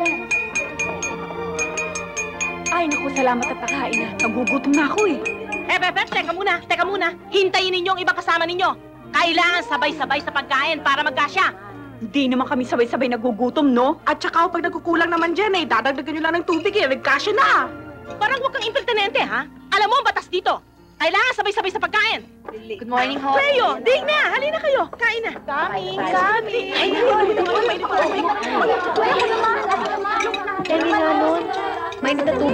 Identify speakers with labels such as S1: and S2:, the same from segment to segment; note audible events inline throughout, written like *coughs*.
S1: dyan.
S2: Ay, naku, salamat at nakain na. Nagugutom na ako eh.
S3: Eh, Pepe, teka muna, teka muna. Hintayin ninyo ang ibang kasama ninyo. Kailangan sabay-sabay sa pagkain para magkasya.
S2: Hindi naman kami sabay-sabay nagugutom, no? At saka pag nagkukulang naman dyan eh, dadagdagan nyo lang ng tubig eh, nagkasya na.
S3: Parang huwag kang impertinente, ha? Alam mo ang batas dito. Kailangan sabay-sabay sa pagkain.
S1: Good morning, ho.
S3: Kayo, dig na. Halina kayo. Kain na.
S1: Coming, coming.
S3: Ay, ay,
S1: Dali na nun. May
S2: sa loob.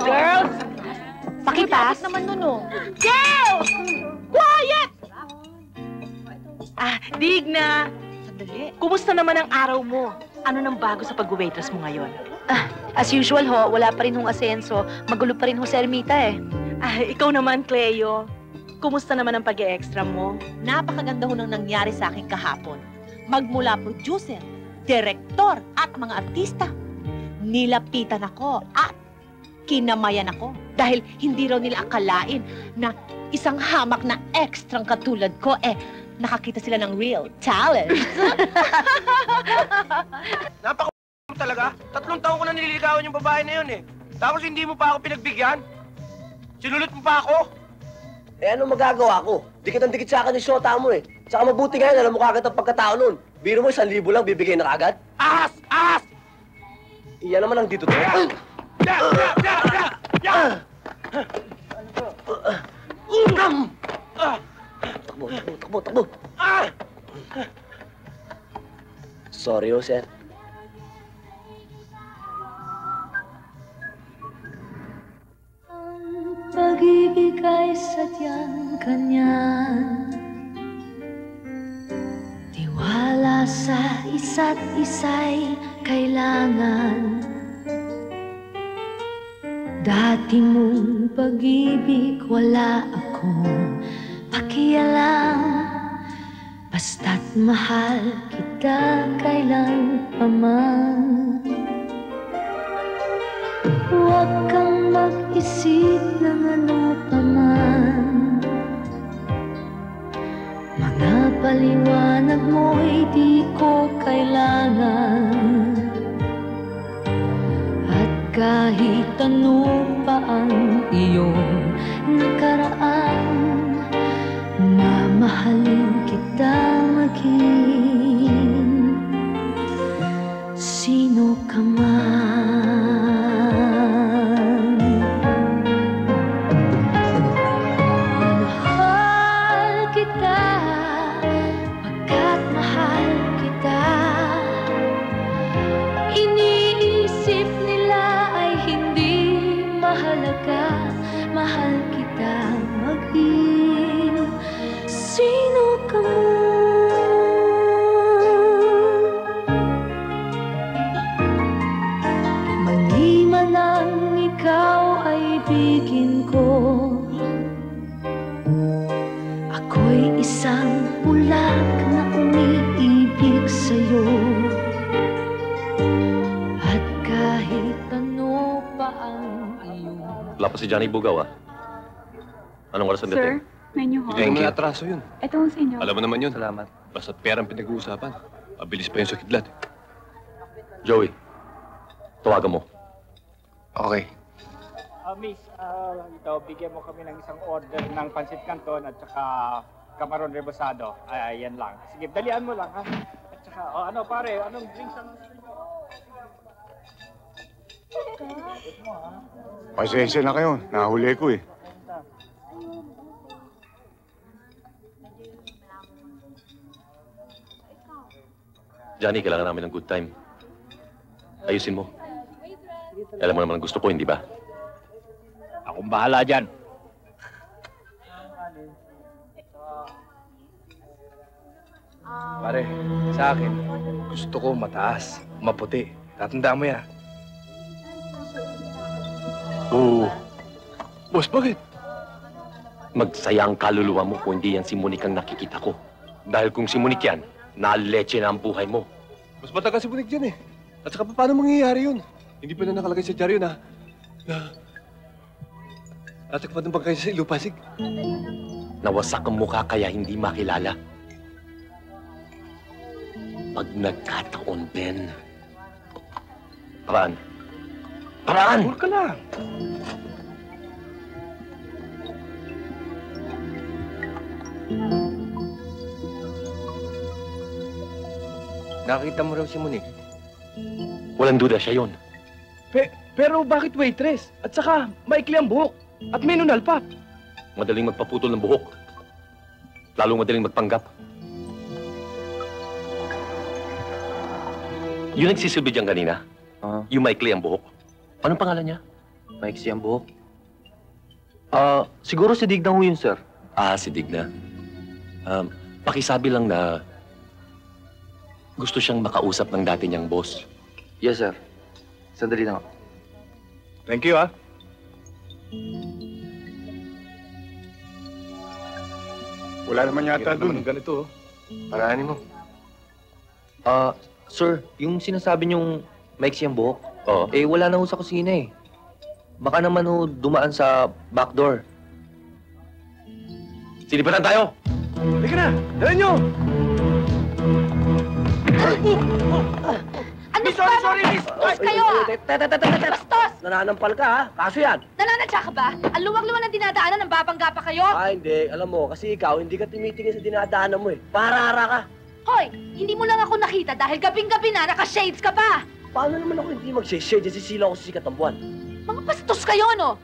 S1: Girls! Pakipas. naman nun, oh.
S3: Girls! Quiet! Ah, dig na.
S1: Sandali.
S3: Kumusta naman ang araw mo? Ano nang bago sa pag-waitress mo ngayon?
S1: As usual, ho, wala pa rin hong asenso. Magulo pa rin ho si Ermita, eh.
S3: Ah, ikaw naman, Cleo. Kumusta naman ang pag-extra mo? Napakaganda ho nang nangyari sa akin kahapon. Magmula producer, direktor, at mga artista. Nilapitan ako at kinamayan ako. Dahil hindi raw nila akalain na isang hamak na ekstrang katulad ko, eh, nakakita sila ng real talent.
S4: Napaka talaga. Tatlong taon ko na nililigawan yung babae na yun eh. Tapos hindi mo pa ako pinagbigyan? Sinulot mo pa ako?
S5: Eh ano magagawa ko? Dikit ang dikit sa akin yung shota mo eh. Saka mabuti ngayon, alam mo kagad ang pagkatao nun. Biro mo, isang libo lang bibigay na kagad.
S4: Ahas! Ahas!
S5: Iyan naman ang dito to.
S4: Ya! Ya! Ya! Ya! Ya! Ah!
S5: Takbo, takbo, takbo, takbo.
S4: Ah!
S5: Sorry, oh, sir.
S6: Pag-ibig ay sadyang kanyan Tiwala sa isa't isa'y kailangan Dati mong pag-ibig wala akong pakialam Basta't mahal kita kailan paman Huwag kang mag-isip ng ano paman Mga paliwanag mo'y di ko kailangan. At kahit ano pa ang iyong nakaraan Mamahalin kita maging. Sino ka man pa
S7: si Johnny Bugaw, ah. Anong oras ang
S2: Sir,
S7: dating?
S2: menu ho.
S7: Thank you.
S8: atraso yun.
S2: Ito ho sa inyo.
S8: Alam mo naman yun.
S7: Salamat.
S8: Basta perang pinag-uusapan. Mabilis pa yun sa kidlat.
S7: Joey, tawagan mo.
S8: Okay.
S9: Ah, miss, ah, ito, bigyan mo kami ng isang order ng pancit canton at saka camaron rebosado. Ay, yan lang. Sige, dalian mo lang, ha? At saka, oh, ano pare, anong drinks ang gusto?
S10: Pasensya na kayo. Nahuli ko eh.
S7: Johnny, kailangan namin ng good time. Ayusin mo. Alam mo naman ang gusto ko, hindi ba?
S9: Akong bahala dyan.
S8: Pare, sa akin, gusto ko mataas, maputi. Tatandaan mo yan.
S7: Oo.
S8: Boss, bakit?
S7: Magsaya ang kaluluwa mo kung hindi yan si Monique ang nakikita ko. Dahil kung si Monique yan, naleche na ang buhay mo.
S8: Mas matagal si Bunig dyan eh. At saka paano mangyayari yun? Hindi pa na nakalagay sa dyaryo na... na... Natakpan ng bangkay sa ilupasig.
S7: Nawasak ang mukha kaya hindi makilala. Pag nagkataon, Ben, Paraan. Paraan!
S4: Cool ka lang. Nakita mo raw si Monique.
S7: Walang duda siya yon.
S4: Pero bakit waitress? At saka, maikli ang buhok. At may nunal pa.
S7: Madaling magpaputol ng buhok. Lalong madaling magpanggap. Yung nagsisilbi diyan kanina,
S11: Ah.
S7: yung maikli ang buhok. Anong pangalan niya?
S11: Maiksi ang buhok. Ah, siguro si Digna ho yun, sir.
S7: Ah, si Digna. Um, pakisabi lang na gusto siyang makausap ng dati niyang boss.
S11: Yes, sir. Sandali lang.
S12: Thank you, ah.
S8: Wala naman yata dun.
S12: Ganito, oh.
S4: Paraanin mo.
S11: Ah, sir, yung sinasabi niyong maiksi ang buhok,
S7: Oo.
S11: eh wala na ho sa kusina eh. Baka naman ho dumaan sa back door.
S7: Sinipatan tayo!
S4: Halika na! Dala nyo!
S6: Ano
S4: Miss, sorry, sorry, miss!
S6: Bastos kayo ah! Bastos!
S5: Nananampal ka, ha? Kaso yan.
S6: Nananadya ka ba? Ang luwag-luwag ng dinadaanan ng babangga pa kayo?
S5: Ah, hindi. Alam mo, kasi ikaw, hindi ka tumitingin sa dinadaanan mo, eh. Parara ka.
S6: Hoy, hindi mo lang ako nakita dahil gabing-gabi na naka-shades ka pa!
S5: Paano naman ako hindi mag-shade? Sisila ako sa sikat ng buwan.
S6: Mga bastos kayo, no?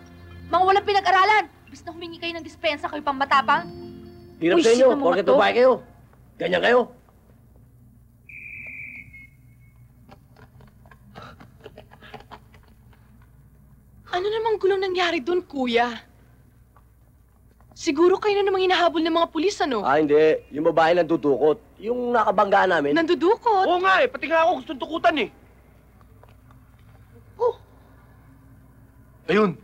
S6: Mga walang pinag-aralan. Bis na humingi kayo ng dispensa kayo pang matapang.
S5: Hirap
S6: Uy,
S5: sa inyo, porket babae kayo. Ganyan kayo.
S13: Ano namang gulong nangyari doon, kuya? Siguro kayo na namang hinahabol ng mga pulis, ano?
S5: Ah, hindi. Yung babae lang dudukot. Yung nakabangga namin.
S13: Nandudukot.
S4: Oo nga eh, pati nga ako gusto tukutan eh.
S7: Ayun!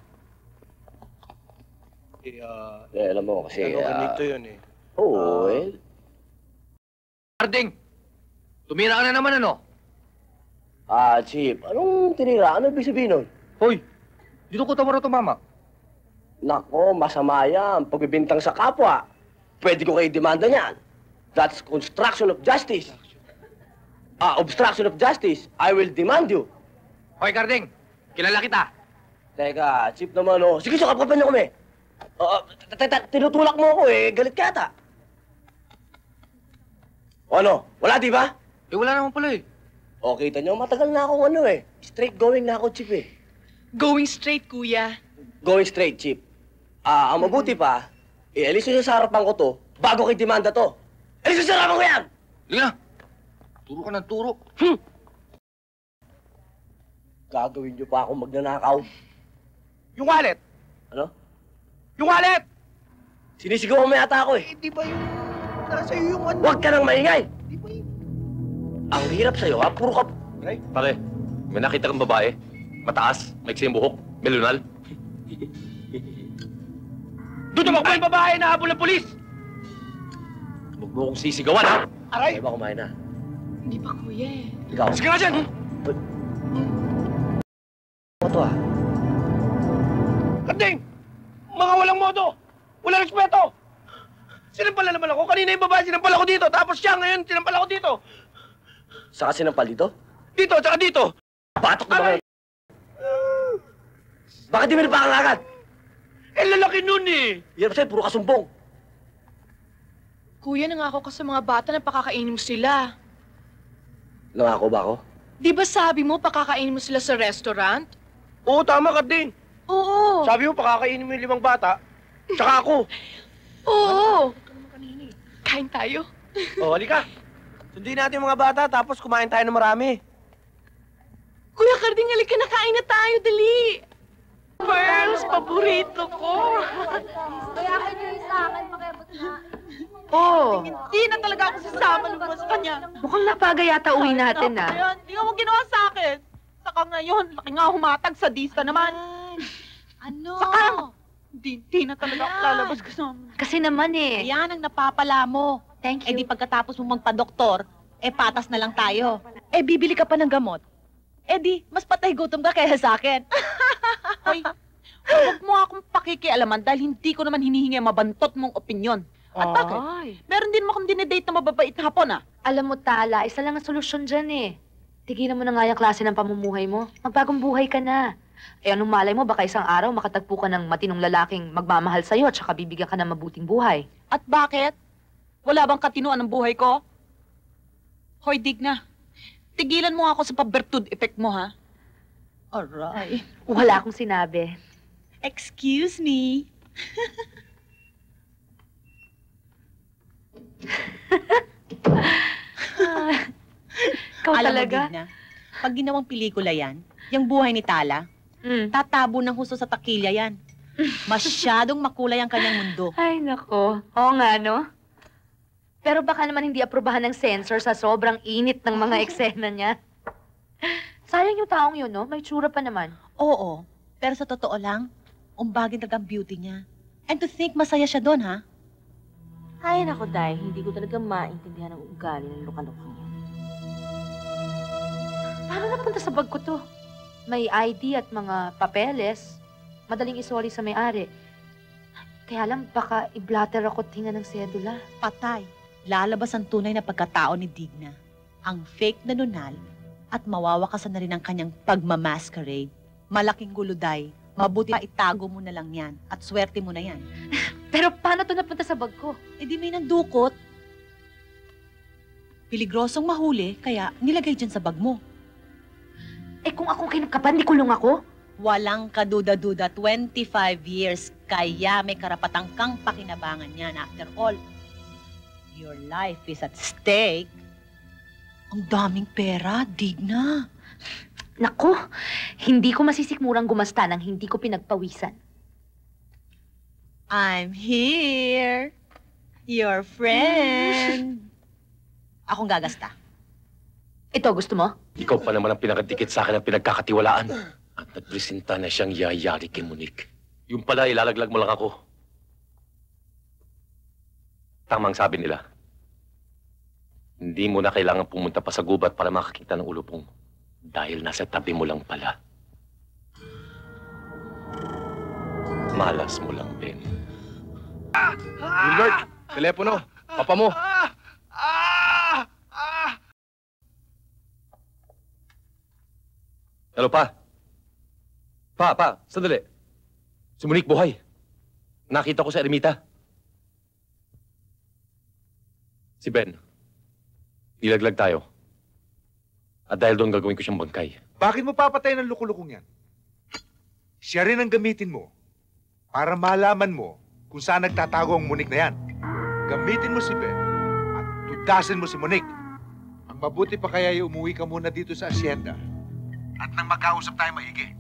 S4: Eh, ah,
S5: Eh, alam mo kasi...
S4: ano,
S5: ah,
S4: ganito yun eh.
S5: Oo, eh.
S11: Harding! Tumira ka na naman, ano?
S5: Ah, Chip, anong tinira? Ano ibig sabihin nun?
S11: Hoy! Dito ko tamara tumama.
S5: Nako, masama yan. Pagbibintang sa kapwa. Pwede ko kayo demanda niyan. That's construction of justice. Ah, obstruction of justice. I will demand you.
S11: Hoy, Garding! Kilala kita!
S5: Teka, Chip naman, oh. Sige, so kapapan niyo kami. Oo, t- t- t- tinutulak mo ako eh. Galit ka ata. O ano? Wala, di ba?
S11: Eh, wala naman pala eh.
S5: O, kita niyo, matagal na akong ano eh. Straight going na ako, Chip eh.
S13: Going straight, kuya.
S5: Going straight, Chip. Ah, ang mabuti pa, ialis nyo sa harapan ko to bago kay demanda to. Alis sa harapan ko yan!
S11: Sige na! Turo ka ng turo.
S5: Gagawin nyo pa ako magnanakaw.
S4: Yung wallet!
S5: Ano?
S4: Yung wallet!
S5: Sinisigaw mo yata ako eh.
S4: Eh, di ba yung... Nasa iyo yung ano?
S5: Huwag ka nang maingay!
S4: Di ba yung...
S5: Ang hirap sa'yo, ha? Puro ka...
S7: Pare, may nakita kang babae. Mataas, maiksi ang buhok, may lunal.
S4: Doon tumakbo yung babae na habol ng polis!
S7: Huwag mo akong sisigawan, ha?
S5: Ay ba kumain na?
S13: Hindi pa, kuya eh.
S5: Ikaw,
S4: Sige nga dyan!
S5: ano
S4: Mga walang modo! Walang respeto! Sinampala naman ako. Kanina yung babae, sinampal ako dito. Tapos siya ngayon, sinampal ako dito.
S5: Saka sinampal dito?
S4: Dito, tsaka dito.
S5: Patok na ba kayo? Bakit di mo napakang agad?
S4: Eh, lalaki nun eh.
S5: Hirap sa'yo, puro kasumbong.
S13: Kuya, nangako ka sa mga bata na pakakainin mo sila.
S5: Nangako ba ako?
S13: Di ba sabi mo pakakainin mo sila sa restaurant?
S4: Oo, tama ka din.
S13: Oo.
S4: Sabi mo, pakakainin mo yung limang bata. Tsaka ako.
S13: Oo. Kain tayo.
S4: O, halika. Sundin natin yung mga bata, tapos kumain tayo ng marami.
S13: Kuya Carding, halika na kain na tayo, dali. Pearls, paborito ko.
S6: Kaya kayo yung sa akin, pakiabot na.
S14: Oh. Hindi na talaga ako sasama lumabas sa kanya.
S6: Mukhang napaga yata uwi natin ah.
S14: Hindi mo ginawa sa akin. Saka ngayon, laki nga humatag sa dista naman.
S6: Ano?
S14: Saka, hindi, hindi na talaga ako lalabas kasama.
S6: Kasi naman eh.
S14: Yan ang napapala mo.
S6: Thank
S14: Eh
S6: you.
S14: di pagkatapos mo magpa-doktor, eh patas na lang tayo. Eh bibili ka pa ng gamot. Eh di, mas patay gutom ka kaya sa akin. *laughs* Hoy, huwag mo akong pakikialaman dahil hindi ko naman hinihingi ang mabantot mong opinyon. At bakit?
S6: Ay.
S14: Meron din mo akong dinedate na mababait hapon ah.
S6: Alam mo, Tala, isa lang ang solusyon dyan eh. Tigilan mo na nga yung klase ng pamumuhay mo. Magbagong buhay ka na. Eh anong malay mo, baka isang araw makatagpo ka ng matinong lalaking magmamahal sa'yo at saka bibigyan ka ng mabuting buhay.
S13: At bakit? Wala bang katinuan ng buhay ko? Hoy, Digna. Tigilan mo ako sa pabertud effect mo, ha? Aray.
S6: Wala akong sinabi.
S13: Excuse me. *laughs*
S6: Ikaw
S3: Alam
S6: talaga?
S3: mo, Digna, pag ginawang pelikula yan, yung buhay ni Tala,
S6: Mm.
S3: tatabo ng husto sa takilya yan. *laughs* Masyadong makulay ang kanyang mundo.
S6: Ay, nako. Oo nga, no? Pero baka naman hindi aprobahan ng censor sa sobrang init ng mga *laughs* eksena niya. Sayang yung taong yun, no? May tsura pa naman.
S3: Oo, pero sa totoo lang, umbagin talaga ang beauty niya. And to think masaya siya doon, ha?
S15: Ay, nako, Day. Hindi ko talaga maintindihan ang ugali ng luka-lukang yan.
S6: Paano napunta sa bag ko to? May ID at mga papeles. Madaling isoli sa may-ari. Kaya lang, baka i-blatter ako at hinga ng sedula.
S3: Patay. Lalabas ang tunay na pagkatao ni Digna. Ang fake na nunal at mawawakasan na rin ang kanyang pagmamasquerade. Malaking guluday. Mabuti pa itago mo na lang yan at swerte mo na yan. *sighs*
S6: Pero paano to napunta sa bag ko?
S3: E di may nandukot. Piligrosong mahuli, kaya nilagay dyan sa bag mo.
S6: Eh kung akong kinakapan, di kulong ako?
S3: Walang kaduda-duda, 25 years, kaya may karapatang kang pakinabangan yan. After all, your life is at stake. Ang daming pera, Digna.
S6: Naku, hindi ko masisikmurang gumasta nang hindi ko pinagpawisan.
S3: I'm here, your friend. *laughs* Akong gagasta.
S6: Ito, gusto mo?
S7: Ikaw pa naman ang pinakadikit sa akin ng pinagkakatiwalaan. At nagpresenta na siyang yayari kay Monique. Yung pala, ilalaglag mo lang ako. Tamang sabi nila. Hindi mo na kailangan pumunta pa sa gubat para makakita ng ulupong. Dahil nasa tabi mo lang pala. Malas mo lang din.
S8: Gilbert, telepono. Papa mo.
S7: Hello, pa? Pa, pa, sandali. Si Monique buhay. Nakita ko sa ermita. Si Ben. Ilaglag tayo. At dahil doon gagawin ko siyang bangkay.
S16: Bakit mo papatay ng lukulukong yan? Siya rin ang gamitin mo para malaman mo kung saan nagtatago ang Monique na yan. Gamitin mo si Ben at tudasin mo si Monique. Ang mabuti pa kaya ay umuwi ka muna dito sa asyenda at nang magkausap tayo maigi.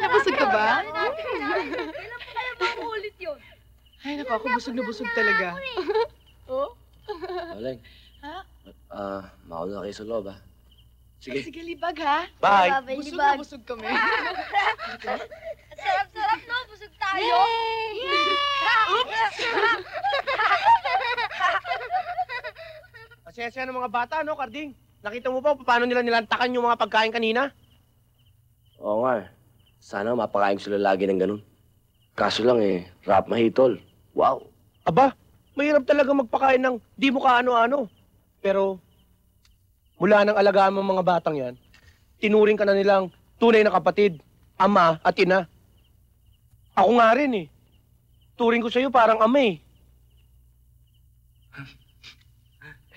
S13: Nabusog ka ba?
S17: Kailan pa kaya makulit yun?
S13: Ay, naku, ako busog na busog talaga. oh?
S5: Maleng.
S13: Ha?
S5: Ah, mauna na kayo sa loob, ha? Sige.
S13: Sige, libag, ha?
S5: Bye.
S13: Busog
S17: libag.
S13: na busog kami. *laughs*
S17: Sarap-sarap, no? Busog tayo.
S4: Pasensya ng mga bata, no, Karding? Nakita mo ba paano nila nilantakan yung mga pagkain kanina?
S5: Oo nga, eh. Sana mapakain sila lagi ng ganun. Kaso lang eh, rap mahitol. Wow.
S4: Aba, mahirap talaga magpakain ng di mo kaano-ano. Pero, mula nang alagaan mo mga batang yan, tinuring ka na nilang tunay na kapatid, ama at ina. Ako nga rin eh. Turing ko sa'yo parang ama eh.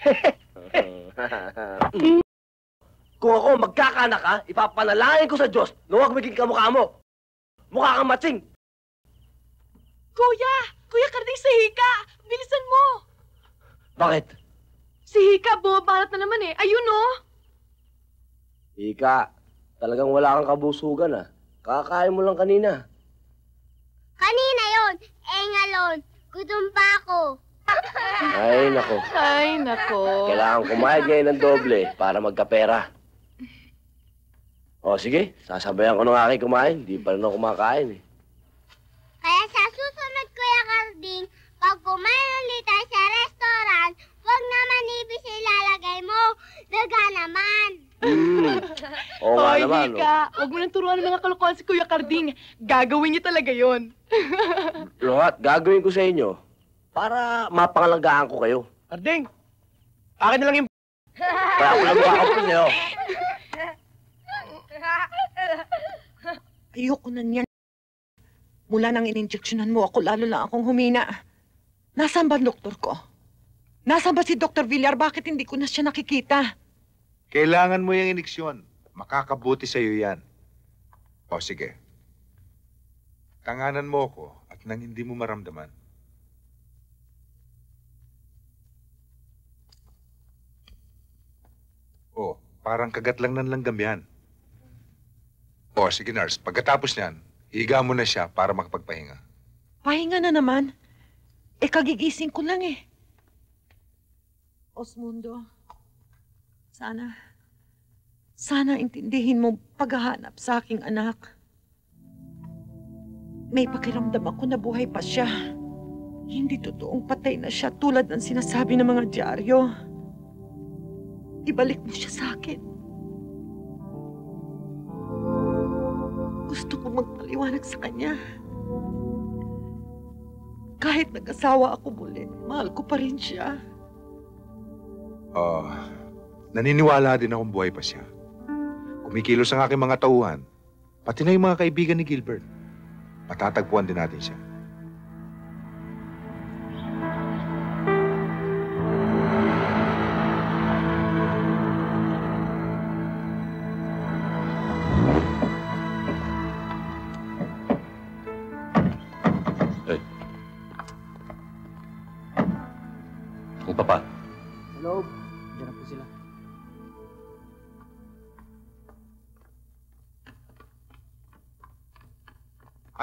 S4: *laughs* *laughs*
S5: Kung ako magkakanak ka, ipapanalangin ko sa Diyos na huwag maging kamukha mo. Mukha kang matsing.
S13: Kuya! Kuya Karding, si Hika! Bilisan mo!
S5: Bakit?
S13: Si Hika, bumabalat na naman eh. Ayun, oh!
S5: Ika, talagang wala kang kabusugan ah. Kakain mo lang kanina.
S17: Kanina yon, eh ngalon. Gutom pa ako.
S5: Ay, nako.
S13: Ay, nako.
S5: Kailangan kumain ngayon ng doble para magkapera. O sige, sasabayan ko ng aking kumain. Di pa rin ako kumakain eh.
S17: Kaya sa susunod, Kuya Karding, pag kumain ulit tayo sa restaurant, wag naman ibis ilalagay mo. Daga naman.
S5: Mm. *laughs* Oo nga
S13: Hoy,
S5: naman.
S13: Hika! Huwag mo nang turuan ng mga kalokohan si Kuya Karding. Gagawin niya talaga yon. *laughs*
S5: Lahat gagawin ko sa inyo para mapangalagaan ko kayo.
S4: Karding, akin na lang yung
S5: Kaya ako lang makakapun sa'yo.
S18: Ayoko na niyan. Mula nang ininjeksyonan mo ako, lalo lang akong humina. Nasaan ba ang doktor ko? Nasaan ba si Dr. Villar? Bakit hindi ko na siya nakikita?
S16: Kailangan mo yung iniksyon. Makakabuti sa'yo yan. O sige. Tanganan mo ako at nang hindi mo maramdaman. Oh, parang kagat lang ng langgam yan. O, sige nurse. Pagkatapos niyan, higa mo na siya para makapagpahinga.
S18: Pahinga na naman. Eh, kagigising ko lang eh. Osmundo, sana, sana intindihin mo paghahanap sa aking anak. May pakiramdam ako na buhay pa siya. Hindi totoong patay na siya tulad ng sinasabi ng mga dyaryo. Ibalik mo siya sa akin. Gusto ko magpaliwanag sa kanya. Kahit nag-asawa ako muli, mahal ko pa rin siya.
S16: Oh, naniniwala din akong buhay pa siya. Kumikilos ang aking mga tauhan, pati na yung mga kaibigan ni Gilbert. Matatagpuan din natin siya.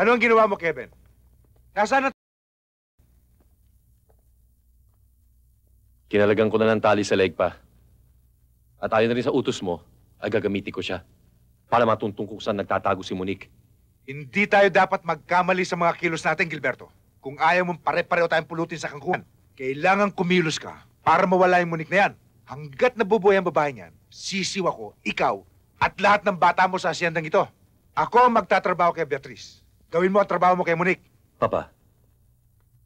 S16: Ano ang ginawa mo, Kevin? Nasaan ang...
S7: kinalagan ko na ng tali sa leg pa. At ayon na rin sa utos mo, ay gagamitin ko siya para matuntong kung saan nagtatago si Monique.
S16: Hindi tayo dapat magkamali sa mga kilos natin, Gilberto. Kung ayaw mong pare-pareho tayong pulutin sa kangkungan, kailangan kumilos ka para mawala yung munik na yan. Hanggat nabubuhay ang babae niyan, sisiw ako, ikaw, at lahat ng bata mo sa asyendang ito. Ako ang magtatrabaho kay Beatrice. Gawin mo ang trabaho mo kay Monique.
S7: Papa,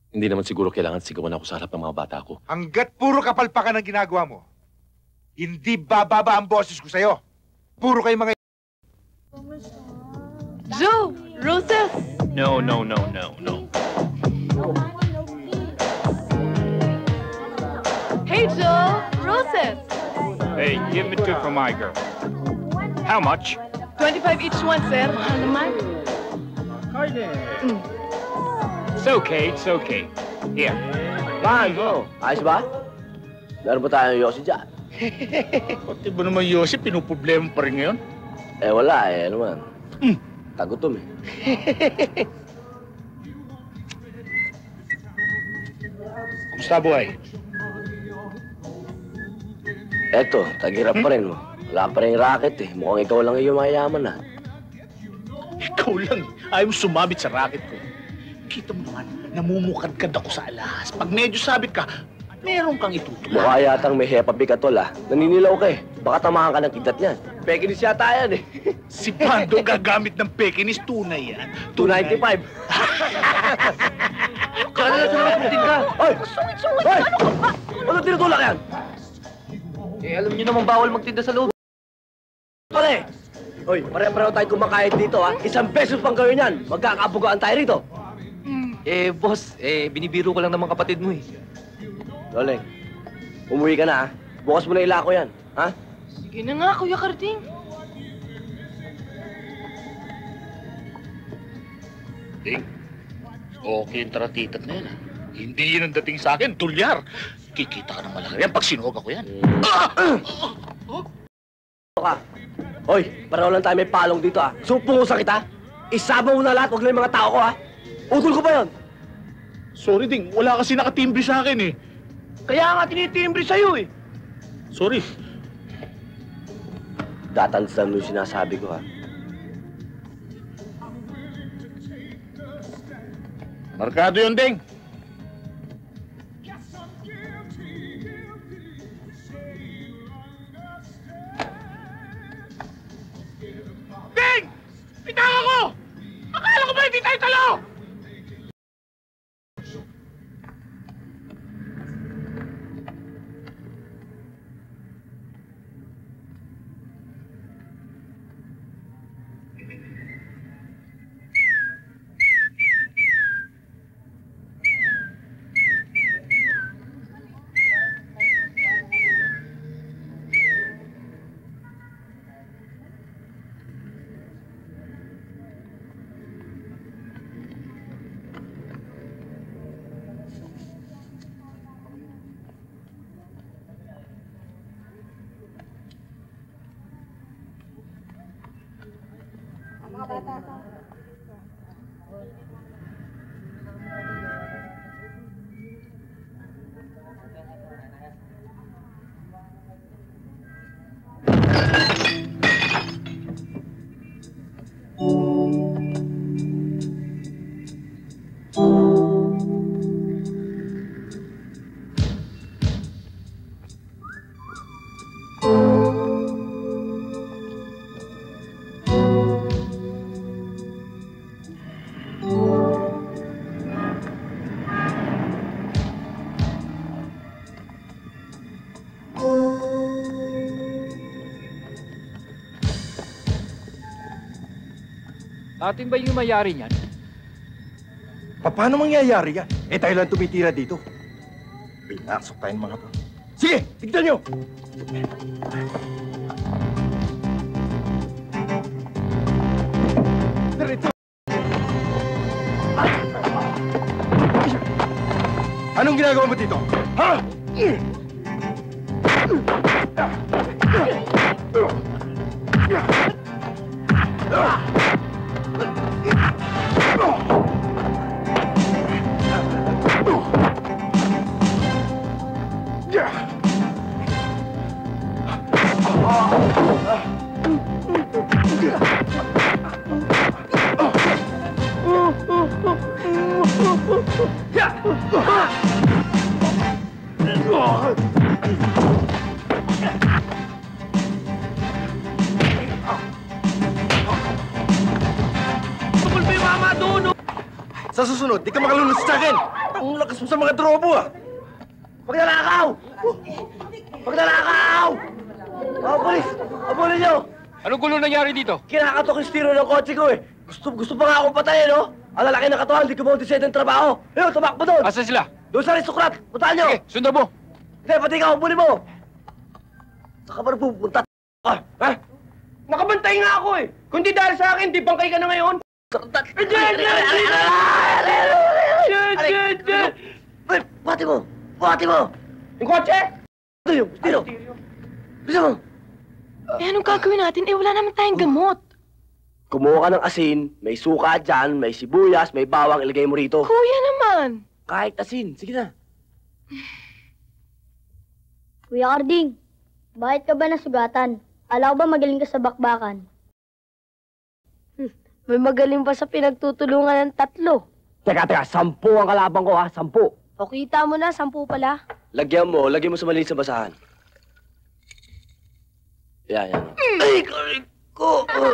S7: hindi naman siguro kailangan sigawan ako sa harap ng mga bata ko.
S16: Hanggat puro kapalpakan ang ginagawa mo, hindi bababa ang boses ko sa'yo. Puro kayo mga...
S13: Joe! Roses!
S9: No, no, no, no, no.
S13: Hey, Joe! Roses!
S9: Hey, give me two for my girl. How much?
S13: 25 each one, sir. Mahal naman.
S9: It's okay, it's okay. Here.
S5: Man, bro. Ayos ba? Meron ba tayong yosi dyan? *laughs*
S19: Pati ba naman Yossi, pinuproblema pa rin ngayon?
S5: Eh, wala eh. Ano man? Tagutom eh. *laughs*
S19: Kumusta buhay?
S5: Eto, tagirap pa rin mo. Wala pa rin racket eh. Mukhang ikaw lang yung mayaman ah.
S19: Ikaw lang, ayaw mo sumabit sa racket ko. Kita mo naman, namumukadkad ako sa alas. Pag medyo sabit ka, meron kang itutulak.
S5: Mukha yatang may hepa bigatol ah. Naninilaw ka eh. Baka tamahan ka ng kidlat niyan. Pekinis yata yan eh. *laughs*
S19: Si Pando gagamit ng pekinis, tunay yan.
S5: 295. Tsaka na sa mga putin ka. Hoy! Hoy! Ano tinutulak yan?
S11: Eh, alam niyo naman bawal magtinda sa loob.
S5: Pare! Hoy, pare-pareho tayo kumakain dito ha. Isang beses pang gawin yan. Magkakabugaan tayo rito.
S11: Eh, boss, eh, binibiro ko lang ng mga kapatid mo eh.
S5: Loleng, umuwi ka na ha. Bukas mo na ilako yan. Ha?
S13: Sige na nga, Kuya Karding.
S19: Ding, okay yung taratitat na yan. ah. Hindi yun ang dating sa akin, tulyar. Kikita ka ng malaki yan pag sinuga ko yan.
S5: Ka. Hoy, pareho lang tayo may palong dito ah. Supungusan kita. Isama mo na lahat, huwag lang mga tao ko ha. Utol ko pa yon.
S19: Sorry, Ding. Wala kasi nakatimbre sa akin eh.
S5: Kaya nga tinitimbre sa'yo eh.
S19: Sorry.
S5: Tatandaan mo yung sinasabi ko ha.
S19: Markado yun. Ding!
S9: Pitaka ko! Akala ko ba hindi tayo talo?
S20: Atin ba yung mayari niyan?
S8: Pa- Paano mangyayari yan? Eh tayo lang tumitira dito. Pinasok tayong mga to. Sige, tignan nyo! Diretso! Anong ginagawa mo dito? Ha? Di ka makalulus sa akin! Ang lakas mo sa mga drobo ah!
S5: Pagnanakaw! Pagnanakaw! Oh, polis! Oh, polis nyo!
S20: Anong gulo nangyari dito?
S5: Kinakatok yung stiro ng kotse ko eh. Gusto, gusto pa nga akong patayin, no? Ang lalaki ng katawan, hindi ko decide ng trabaho. Ayun, tumakbo doon!
S20: Asa sila?
S5: Doon sa aristokrat! Puntahan nyo!
S20: Sige, sundan mo!
S5: Hindi, pati ikaw, huli mo! Saan ka ba pupunta?
S4: Ah, ha? Nakabantay nga ako eh. Kung di dahil sa akin, di bangkay ka na ngayon.
S5: Bati mo! Bati mo!
S4: Yung kotse?
S5: Ito yung, stiro! Bisa mo!
S15: Eh, anong gagawin natin? Eh, wala naman tayong gamot.
S5: Kumuha ka ng asin, may suka dyan, may sibuyas, may bawang, ilagay mo rito.
S15: Kuya naman.
S5: Kahit asin, sige na.
S21: Kuya Karding, bakit ka ba nasugatan? Alam ko ba magaling ka sa bakbakan?
S15: May magaling pa sa pinagtutulungan ng tatlo.
S5: Teka, teka, sampu ang kalaban ko ha, sampu.
S15: O kita mo na, sampu pala.
S5: Lagyan mo, lagyan mo sa maliit sa basahan. Yan, yan. Ay, karig ko! Uh,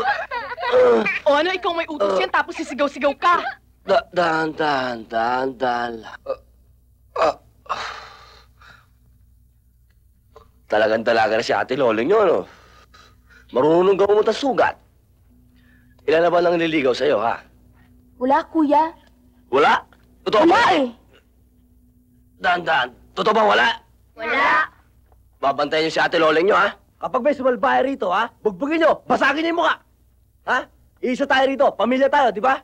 S5: uh,
S3: O ano, ikaw may utos yan tapos sisigaw-sigaw ka.
S5: da, dahan, dahan, dahan, dahan. Uh, uh, Talagang talaga na si Ate Loling nyo, no? Marunong ka pumunta sa sugat. Ilan na ba nang nililigaw sa'yo, ha?
S15: Wala, kuya.
S5: Wala? Totoo
S15: Wala
S5: ba?
S15: eh.
S5: Dahan, dahan. Totoo ba wala?
S21: Wala.
S5: Babantayan niyo si Ate Loling nyo, ha? Kapag may sumalbahe rito, ha? Bugbugin nyo, basagin niyo yung mukha. Ha? Isa tayo rito, pamilya tayo, di ba?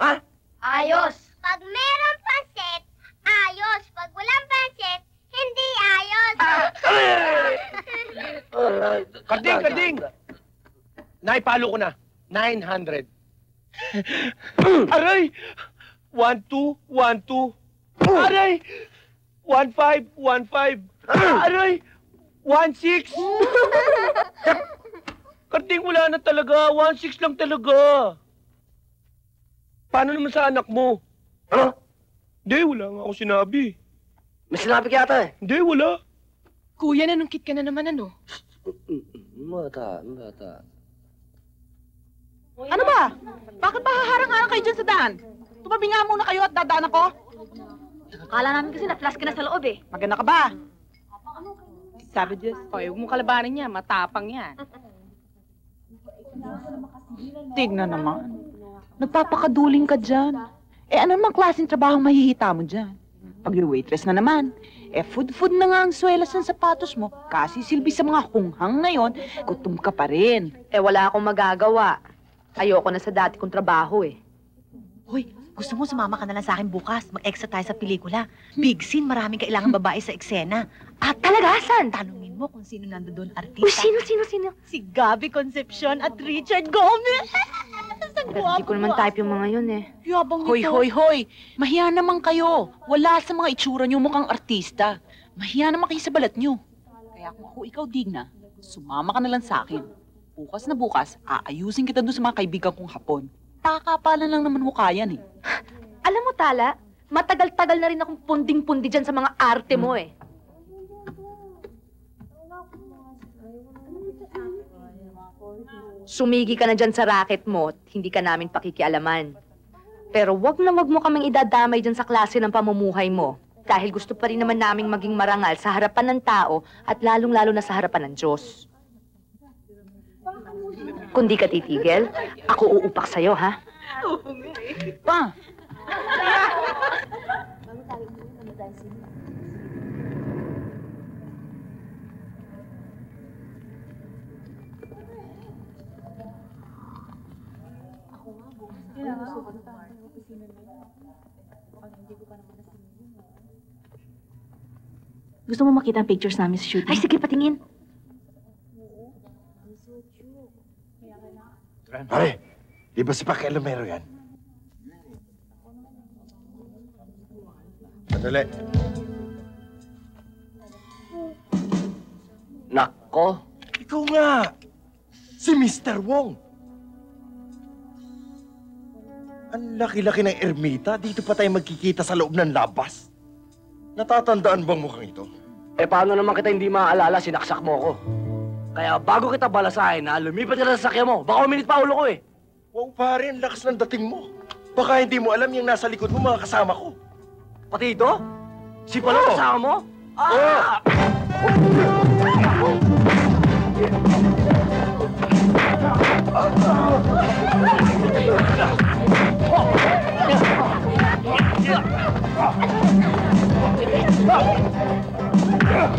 S5: Ha?
S21: Ayos. Pag meron pansit, ayos. Pag walang pansit, hindi ayos. *laughs*
S4: Karding, karding! Naipalo ko na. 900. *laughs* Aray! 1, 2, 1, 2. Aray! 1, 5, 1, 5. Aray! 1, 6. Karding, wala na talaga. 1, 6 lang talaga. Paano naman sa anak mo?
S5: Ano?
S4: Hindi, wala nga ako sinabi.
S5: May sinabi ka yata eh.
S4: Hindi, wala.
S3: Kuya, nanungkit ka na naman ano?
S5: Bata, bata.
S14: Ano ba? Bakit ba haharang-harang kayo dyan sa daan? Tumabi nga muna kayo at dadaan ako.
S6: Akala namin kasi na-flash ka na sa loob eh.
S14: Maganda ka ba? Sabi Diyos, oy, huwag mong kalabanin niya, matapang yan. Tignan naman. Nagpapakaduling ka dyan. Eh ano namang klaseng trabaho mahihita mo dyan? Pag waitress na naman, eh food-food na nga ang swelas ng sapatos mo. Kasi silbi sa mga hunghang ngayon, gutom ka pa rin.
S6: Eh, wala akong magagawa. Ayoko na sa dati kong trabaho eh.
S3: Hoy, gusto mo sumama ka na lang sa akin bukas? Mag-extra tayo sa pelikula. Big scene, maraming kailangan babae sa eksena.
S6: Ah, talaga? Saan?
S3: Tanungin mo kung sino nando doon artista.
S6: Uy, sino, sino, sino?
S3: Si Gabby Concepcion at Richard Gomez. *laughs*
S6: Pero hindi ko naman type yung mga yun eh.
S3: Yabang
S14: Hoy, hoy, hoy! Mahiya naman kayo. Wala sa mga itsura nyo mukhang artista. Mahiya naman kayo sa balat nyo. Kaya kung ako ikaw, Digna, sumama ka na lang sa akin. Bukas na bukas, aayusin kita doon sa mga kaibigan kong hapon. Takapalan lang naman mukha yan eh.
S6: Alam mo, Tala, matagal-tagal na rin akong punding-pundi dyan sa mga arte mo eh. Sumigi ka na dyan sa racket mo at hindi ka namin pakikialaman. Pero wag na wag mo kaming idadamay dyan sa klase ng pamumuhay mo. Dahil gusto pa rin naman naming maging marangal sa harapan ng tao at lalong-lalo na sa harapan ng Diyos. Kung di ka titigil, ako uupak sa'yo, ha?
S14: Pa!
S15: Gusto mo makita ang pictures namin sa shooting?
S6: Ay, sige, patingin.
S8: Pare, di ba si Pakialamero yan? Sandali.
S5: Nako,
S8: Ikaw nga! Si Mr. Wong! Ang laki-laki ng ermita, dito pa tayo magkikita sa loob ng labas. Natatandaan bang mukhang ito?
S5: eh paano naman kita hindi maaalala, sinaksak mo ako. Kaya bago kita balasahin na lumipat ka na sa sakya mo, baka uminit pa ulo ko eh.
S8: Wow, pare, ang lakas ng dating mo. Baka hindi mo alam yung nasa likod mo mga kasama ko.
S5: Pati ito? Si pala
S8: Oo.
S5: kasama mo? Ah!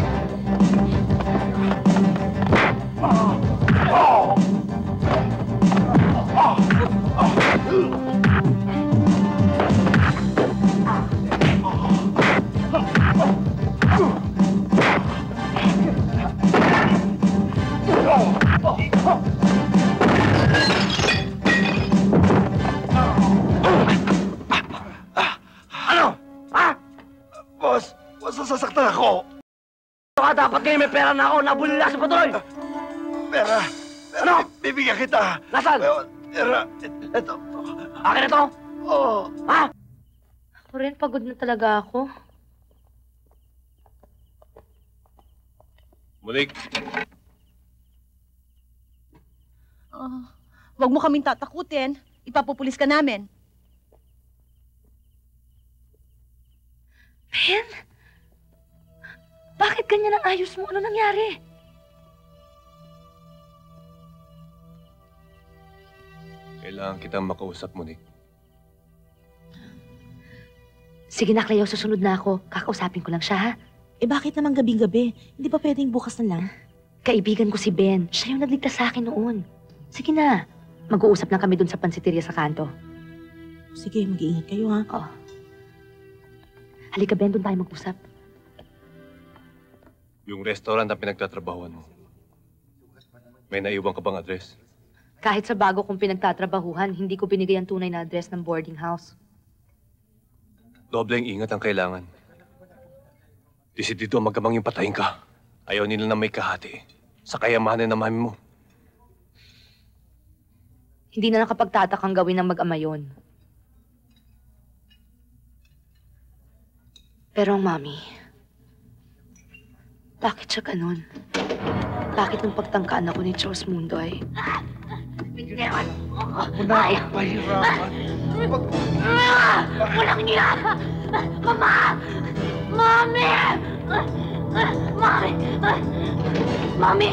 S5: Ano? Ha?
S8: Boss, nasasaktan ako.
S5: Baka dapat ngayon may pera na ako, nabulila sa patuloy.
S8: Pera.
S5: Ano?
S8: Bibigyan kita.
S5: Nasaan?
S8: Pera. Ito.
S5: Akin ito?
S8: Oo.
S5: Ha?
S6: Ako rin, pagod na talaga ako.
S22: Mulik,
S3: Ah, wag mo kaming tatakutin. Ipapupulis ka namin.
S6: Ben? Bakit ganyan ang ayos mo? Ano nangyari?
S22: Kailangan kitang makausap, Munik.
S6: Sige na, Cleo, susunod na ako. Kakausapin ko lang siya, ha?
S15: Eh bakit naman gabing-gabi? Hindi pa pwedeng bukas na lang?
S6: Kaibigan ko si Ben. Siya yung nagligtas sa akin noon. Sige na. Mag-uusap lang kami dun sa pansiteria sa kanto.
S15: Sige, mag-iingat kayo ha.
S6: Oo. Halika, Ben, doon tayo mag-usap.
S22: Yung restaurant na pinagtatrabahuan mo. May naiwan ka bang address?
S6: Kahit sa bago kong pinagtatrabahuhan, hindi ko binigay ang tunay na address ng boarding house.
S22: Dobleng ingat ang kailangan. Desidido ang magamang yung patayin ka. Ayaw nila na may kahati sa kayamanan ng mami mo.
S6: Hindi na nakapagtatakang gawin ng mag-ama yun. Pero ang mami, bakit siya ganun? Bakit nung pagtangkaan ako ni Charles Mundoy?
S8: Ako na ang pahirapan.
S21: Walang niya! Mama! Mami! Mami! Mami!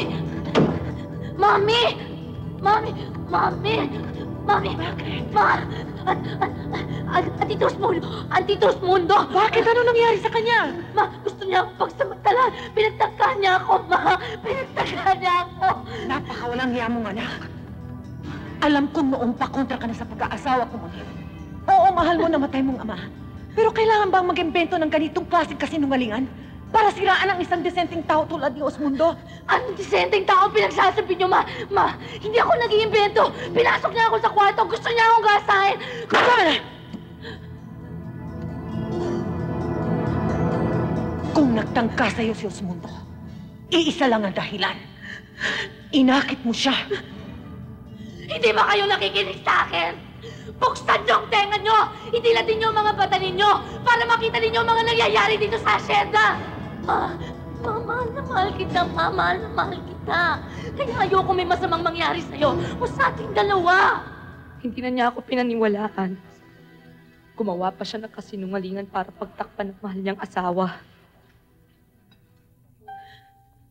S21: Mami! Mami! Mami! Mami! Ma! Antitos Mundo! Antitos Mundo!
S3: Bakit? Ano nangyari sa kanya?
S21: Ma, gusto niya akong pagsamantalan. Pinagtangkahan niya ako, ma. Pinagtangkahan niya ako.
S3: Napakawalang hiya mong anak. Alam kong noong pa kontra ka na sa pag-aasawa ko, Monique. Oo, mahal mo namatay mong ama. Pero kailangan bang mag-imbento ng ganitong klaseng kasinungalingan? Para siraan ang isang desenteng tao tulad ni Osmundo.
S6: Anong disenteng tao ang pinagsasabi niyo, ma? Ma, hindi ako nag-iimbento. Pinasok niya ako sa kwarto. Gusto niya akong gasahin. Gusto niya!
S3: Kung nagtangka sa'yo si Osmundo, iisa lang ang dahilan. Inakit mo siya.
S6: Hindi ba kayo nakikinig sa akin? Buksan niyo ang tenga niyo! Itilatin niyo ang mga bata ninyo para makita ninyo ang mga nangyayari dito sa asyenda! Ma, ma, mahal na mahal kita, ma, mahal na mahal kita. Kaya ayoko may masamang mangyari sa'yo o sa ating dalawa. Hindi na niya ako pinaniwalaan. Gumawa pa siya ng kasinungalingan para pagtakpan ng mahal niyang asawa.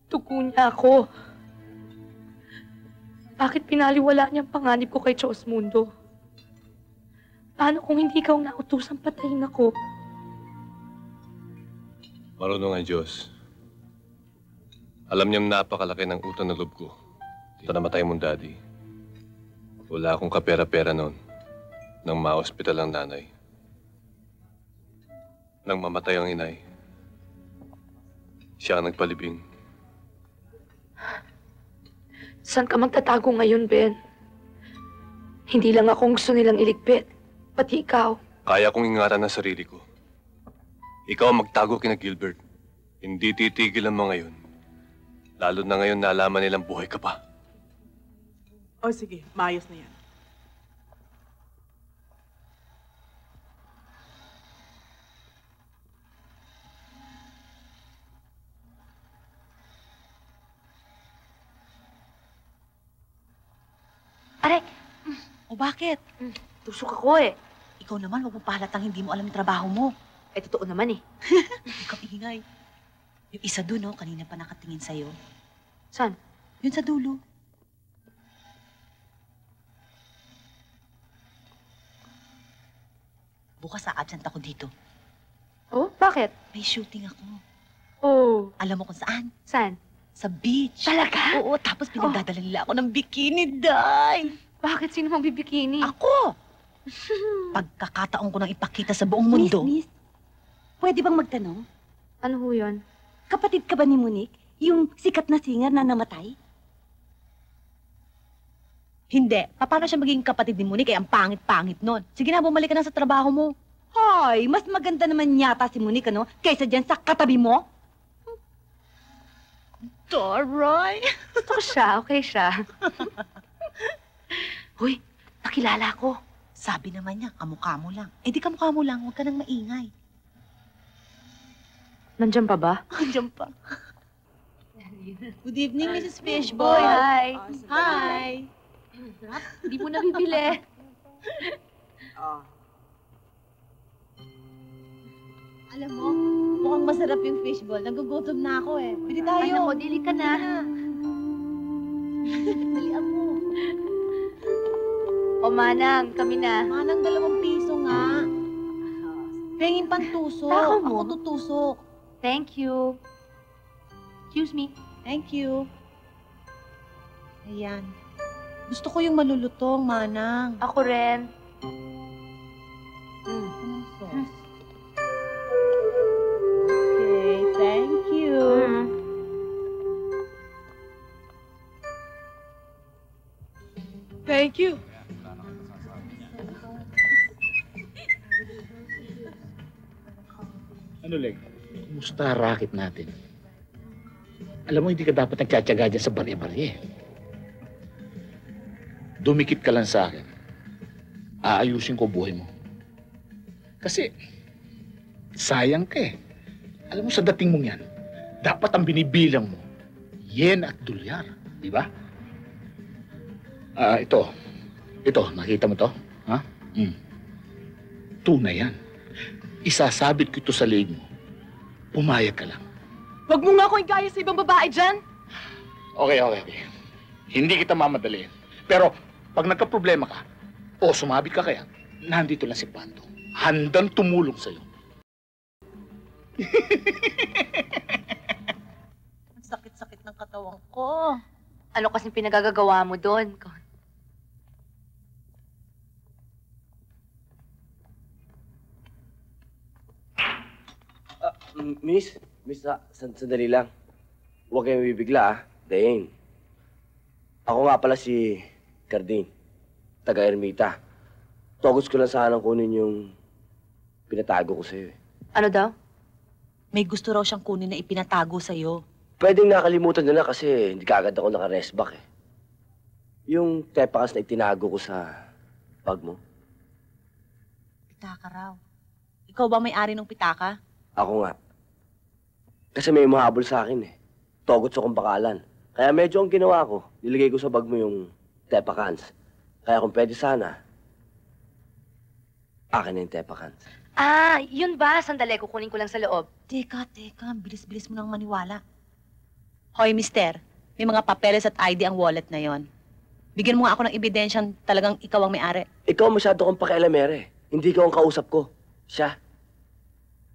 S6: Tugo niya ako. Bakit pinaliwala niya ang panganib ko kay Diyos Mundo? Paano kung hindi ikaw nautusan patayin ako?
S22: Marunong ang Diyos. Alam niyang napakalaki ng utang na loob ko. Dito namatay mong daddy. Wala akong kapera-pera noon. Nang ma-hospital ang nanay. Nang mamatay ang inay. Siya ang nagpalibing.
S6: Saan ka magtatago ngayon, Ben? Hindi lang akong gusto nilang iligpit. Pati ikaw.
S22: Kaya kong ingatan ang sarili ko. Ikaw ang magtago kina Gilbert. Hindi titigil ang mga yun. Lalo na ngayon nalaman nilang buhay ka pa.
S13: O sige, maayos na yan.
S3: Aray! O bakit?
S6: Tusok ako eh.
S3: Ikaw naman, huwag mo pahalatang hindi mo alam yung trabaho mo.
S6: Eh, totoo naman eh. *laughs*
S3: Kang ingay. Yung isa doon, no, kanina pa nakatingin sa'yo.
S6: Saan?
S3: Yun sa dulo. Bukas a-absent ako dito.
S6: Oh, bakit?
S3: May shooting ako.
S6: Oh.
S3: Alam mo kung saan?
S6: Saan?
S3: Sa beach.
S6: Talaga?
S3: Oo, tapos pinagdadala nila ako ng bikini, Day.
S6: Bakit? Sino mang bibikini?
S3: Ako! *laughs* Pagkakataon ko nang ipakita sa buong mundo.
S23: Miss, miss, pwede bang magtanong?
S6: Ano ho yun?
S23: Kapatid ka ba ni Monique? Yung sikat na singer na namatay?
S3: Hindi. Paano siya magiging kapatid ni Monique? Eh, ang pangit-pangit nun. Sige na, bumalik ka na sa trabaho mo.
S23: Hoy, mas maganda naman yata si Monique, ano? Kaysa dyan sa katabi mo?
S3: Taray!
S6: Totoo siya, okay siya. *laughs* Hoy, nakilala ko.
S3: Sabi naman niya, kamukha mo lang. Eh di kamukha mo lang, huwag ka nang maingay.
S6: Nandiyan pa ba? *laughs*
S3: Andiyan pa. Good evening, Mrs. Fishboy.
S6: Boy, hi.
S3: Hi.
S6: Hindi mo nabibili.
S3: Alam mo, mukhang masarap yung fishball. Nagugutom na ako eh. Bili tayo.
S6: Ay, naku, dili ka na.
S3: Dalian mo. *laughs*
S6: O, Manang, kami na.
S3: Manang dalawang piso nga. Pengin pantusok.
S6: Tao mo.
S3: Ako tutusok.
S6: Thank you. Excuse me.
S3: Thank you. Ayan. Gusto ko yung malulutong, Manang.
S6: Ako rin.
S3: Thank you.
S19: Ano, Leg? Kumusta racket natin? Alam mo, hindi ka dapat nagtsatsaga dyan sa barya-barya eh. Dumikit ka lang sa akin. Aayusin ko buhay mo. Kasi, sayang ka eh. Alam mo, sa dating mong yan, dapat ang binibilang mo, yen at dolyar. Di ba? Ah, ito. Ito, nakita mo to? Ha? Hmm. Tunay yan. Isasabit ko ito sa leeg mo. Pumayag ka lang.
S13: Huwag mo nga ako igaya sa ibang babae dyan.
S19: Okay, okay, okay. Hindi kita mamadaliin. Pero pag nagka-problema ka, o sumabit ka kaya, nandito lang si Pando. Handang tumulong sa'yo. *laughs*
S3: Ang sakit-sakit ng katawan ko.
S6: Ano kasing pinagagagawa mo doon?
S5: Mm, Miss, Miss, ah, san sandali lang. Huwag kayong bibigla, ah. Dane. Ako nga pala si Carding, taga Ermita. Togos ko lang sanang kunin yung pinatago ko sa'yo. eh.
S6: Ano daw?
S3: May gusto raw siyang kunin na ipinatago sa'yo.
S5: Pwedeng nakalimutan nila kasi hindi ka agad ako naka-rest back eh. Yung tepakas na itinago ko sa bag mo,
S3: Pitaka raw. Ikaw ba may-ari ng pitaka?
S5: ako nga. Kasi may umahabol sa akin eh. Togot sa kong bakalan. Kaya medyo ang ginawa ko, nilagay ko sa bag mo yung tepakans. Kaya kung pwede sana, akin na yung tepakans.
S6: Ah, yun ba? Sandali, kukunin ko lang sa loob.
S3: Teka, teka. Bilis-bilis mo nang maniwala. Hoy, mister. May mga papeles at ID ang wallet na yon. Bigyan mo nga ako ng ebidensyang talagang ikaw ang may-ari.
S5: Ikaw masyado kong pakialamere. Hindi ka ang kausap ko. Siya.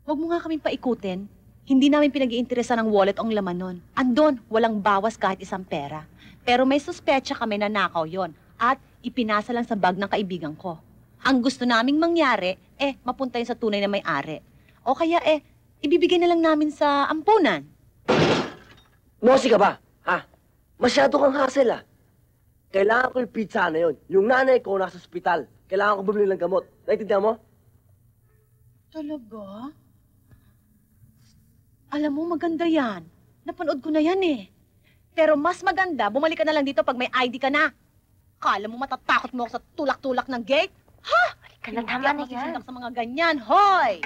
S3: Huwag mo nga kaming paikutin. Hindi namin pinag-iinteresan ng wallet ang laman nun. Andon, walang bawas kahit isang pera. Pero may suspecha kami na nakaw yon at ipinasa lang sa bag ng kaibigan ko. Ang gusto naming mangyari, eh, mapunta yun sa tunay na may-ari. O kaya, eh, ibibigay na lang namin sa ampunan.
S5: Nosi ka ba? Ha? Masyado kang hassle ah. Kailangan ko yung pizza na yon. Yung nanay ko nasa ospital. Kailangan ko bumili ng gamot. Naintindihan mo?
S3: Talaga? Alam mo, maganda yan. Napanood ko na yan eh. Pero mas maganda, bumalik ka na lang dito pag may ID ka na. Kala mo matatakot mo ako sa tulak-tulak ng gate? Ha? Balik
S6: ka na, tama na yan.
S3: sa mga ganyan, hoy!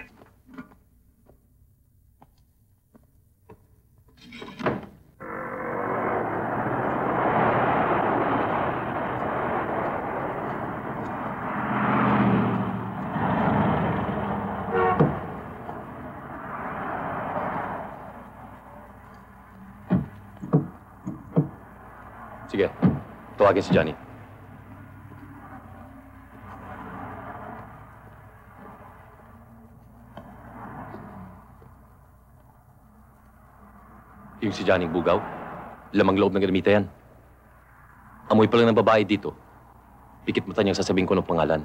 S7: Sige, tawagin si Johnny. Yung si Johnny Bugaw, lamang loob ng ganamita yan. Amoy pa lang ng babae dito. Pikit mata niyang sasabihin ko ng pangalan.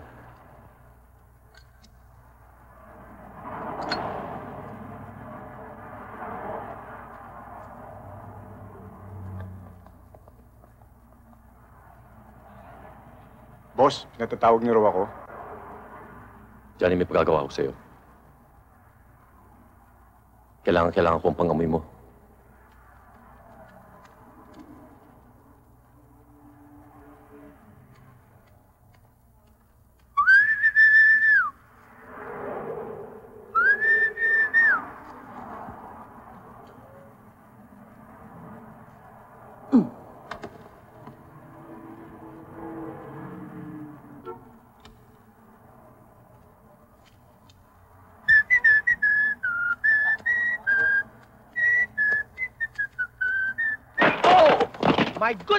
S16: Boss, natatawag niyo raw ako.
S7: Johnny, may pagkagawa ko sa'yo. Kailangan, kailangan ko ang pangamoy mo.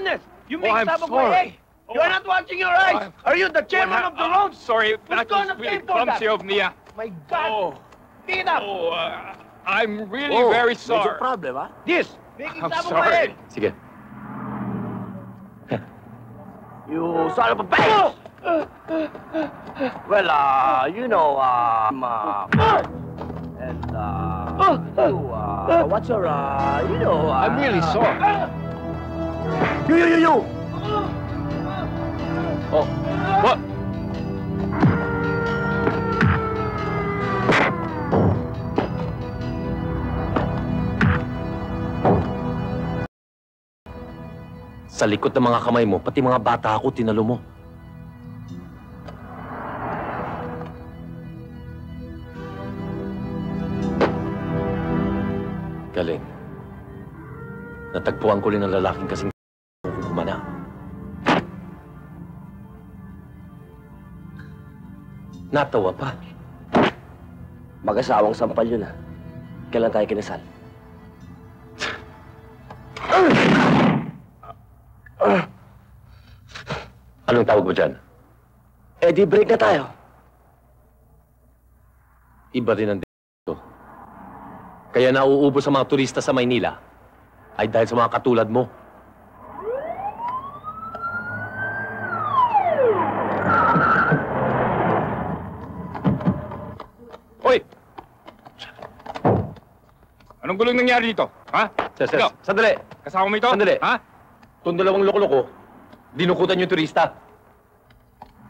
S4: Goodness! You
S9: Oh,
S4: make
S9: I'm
S4: some of
S9: sorry.
S4: my egg! You are not watching your eyes! Are you the chairman of the road?
S9: Sorry,
S4: Who's
S9: that
S4: gonna
S9: was really
S4: pay
S9: clumsy of me. ah.
S4: My God! Pick it up!
S9: Oh, uh, I'm really
S5: Oh,
S9: very
S5: medyo
S9: sorry.
S5: problem, ha?
S4: This! Making
S9: I'm
S4: some of my
S9: sorry.
S4: egg!
S7: Sige.
S5: You son of a bitch! Well, uh, you know, uh, I'm, uh, and, uh, you, uh, what's your, uh, you know, uh,
S9: I'm really sorry.
S5: You, you, you, you!
S9: Oh, what?
S7: Sa likod ng mga kamay mo, pati mga bata ako, tinalo mo. Galing. Natagpuan ko rin ang lalaking kasing Natawa pa.
S5: Mag-asawang sampal yun, ha? Kailan tayo kinasal?
S7: Anong tawag mo dyan?
S5: Eh, di break na tayo.
S7: Iba rin ang dito. Kaya nauubos sa mga turista sa Maynila ay dahil sa mga katulad mo.
S9: Ano
S20: Anong nangyari dito? Ha?
S7: Sir, sir,
S20: Ikaw,
S7: sandali.
S20: kasama mo ito?
S7: Sandali.
S20: Ha?
S7: Itong dalawang loko-loko, dinukutan yung turista.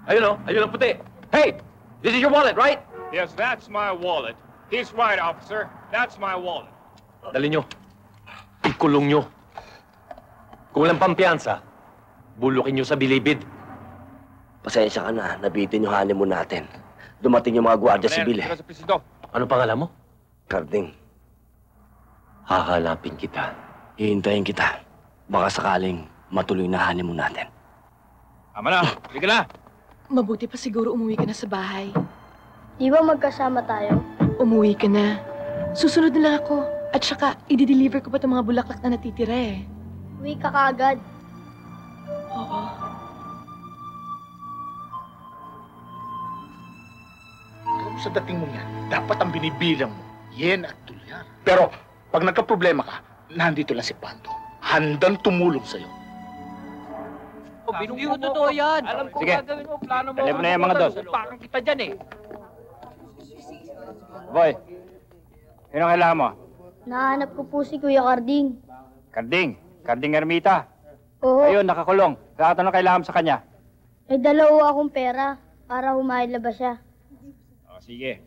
S7: Ayun oh, ayun ang puti. Hey! This is your wallet, right?
S20: Yes, that's my wallet. He's right, officer. That's my wallet.
S7: Dali nyo. Ikulong nyo. Kung walang pampiyansa, bulukin nyo sa bilibid.
S5: Pasensya ka na, nabitin yung honeymoon natin. Dumating yung mga gwardiya sibil eh.
S7: Ano pangalan mo?
S5: Karding,
S7: Hahanapin kita.
S5: hihintayin kita. Baka sakaling matuloy na honeymoon natin.
S20: Tama na. Halika na.
S13: Mabuti pa siguro umuwi ka na sa bahay.
S21: Di ba magkasama tayo?
S13: Umuwi ka na. Susunod na lang ako. At saka, i-deliver ko pa itong mga bulaklak na natitira eh.
S21: Uwi ka kaagad.
S13: Oo.
S19: Mo, sa dating mo yan, dapat ang binibilang mo, yen at dolyar. Pero, pag nagka-problema ka, nandito lang si Panto. Handang tumulong sa'yo.
S20: Hindi ko totoo yan. Alam ko
S9: Sige.
S20: gagawin mo. Plano mo.
S9: Dali mo na yan, mga dos.
S20: Upakan kita dyan eh.
S9: Boy, sino kailangan mo?
S21: Nahanap ko po si Kuya Carding.
S9: Karding. Karding Ermita.
S21: Oo,
S9: Ayun, nakakulong. Lahat ano kailangan mo sa kanya?
S21: may dalawa akong pera para humailabas siya.
S9: O, sige.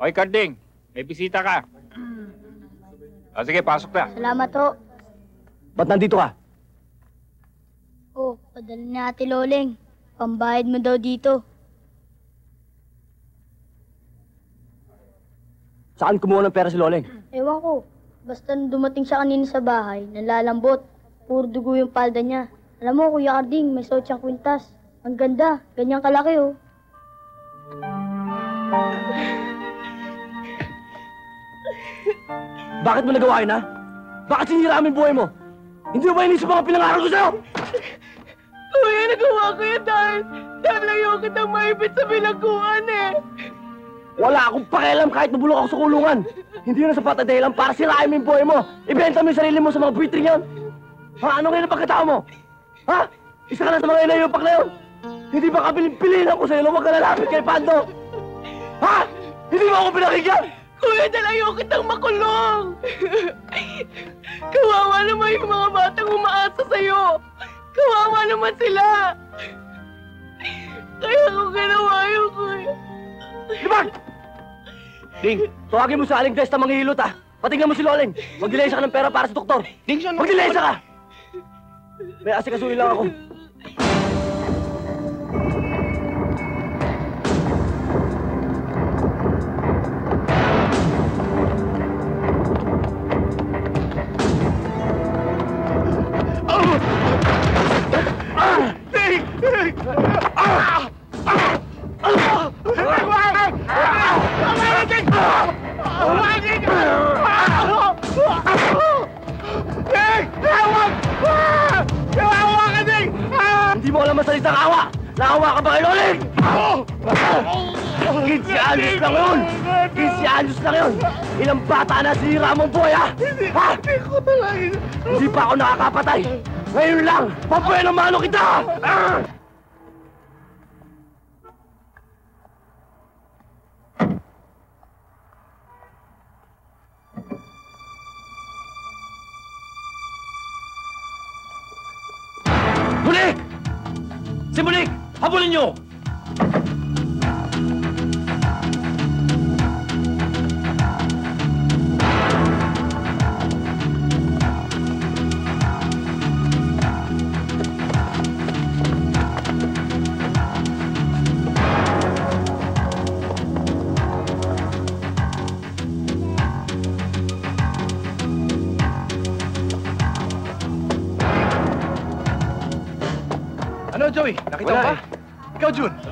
S9: Oy, Karding. May bisita ka. *clears throat* O, sige, pasok na.
S21: Salamat ho.
S5: Ba't nandito ka?
S21: Oh, padala ni Ate Loleng. Pambayad mo daw dito.
S5: Saan kumuha ng pera si Loleng?
S21: Ewan ko. Basta nung dumating siya kanina sa bahay, nalalambot. Puro dugo yung palda niya. Alam mo, Kuya Carding, may suot siyang kwintas. Ang ganda. Ganyang kalaki, oh.
S5: Bakit mo nagawa yun, ha? Bakit sinira ang buhay mo? Hindi mo ba inisip mga pinangaral ko sa'yo?
S13: Kuya, nagawa ko yan dahil, dahil ayaw kitang maipit sa bilangguan eh.
S5: Wala akong pakialam kahit mabulok ako sa kulungan. Hindi yun ang sapat na dahilan para sirain mo yung buhay mo. Ibenta mo yung sarili mo sa mga buitring yan. Ha? Ano ngayon ang pagkatao mo? Ha? Isa ka na sa mga inayupak na yun. Hindi ba kabilin-pilinan ko sa'yo na huwag ka lalapit kay Pando? Ha? Hindi mo ako pinakinggan?
S13: Kuya, dahil ayaw kitang makulong. *laughs* Kawawa naman yung mga batang umaasa sa'yo. Kawawa naman sila. Kaya ko ginawa yun, kuya.
S5: Libag! Ding, tawagin mo sa aling desk na manghihilot ah. Patingnan mo si Loleng. Magdilensya ka ng pera para sa doktor. Ding, siya Magdilensya ka! May asikasuhin lang ako. Lang! Ilang bata na sinira mong buhay, ha? Ha? Hindi ko talaga... Hindi pa ako nakakapatay! Ngayon lang! Papuelo mano kita! Ah!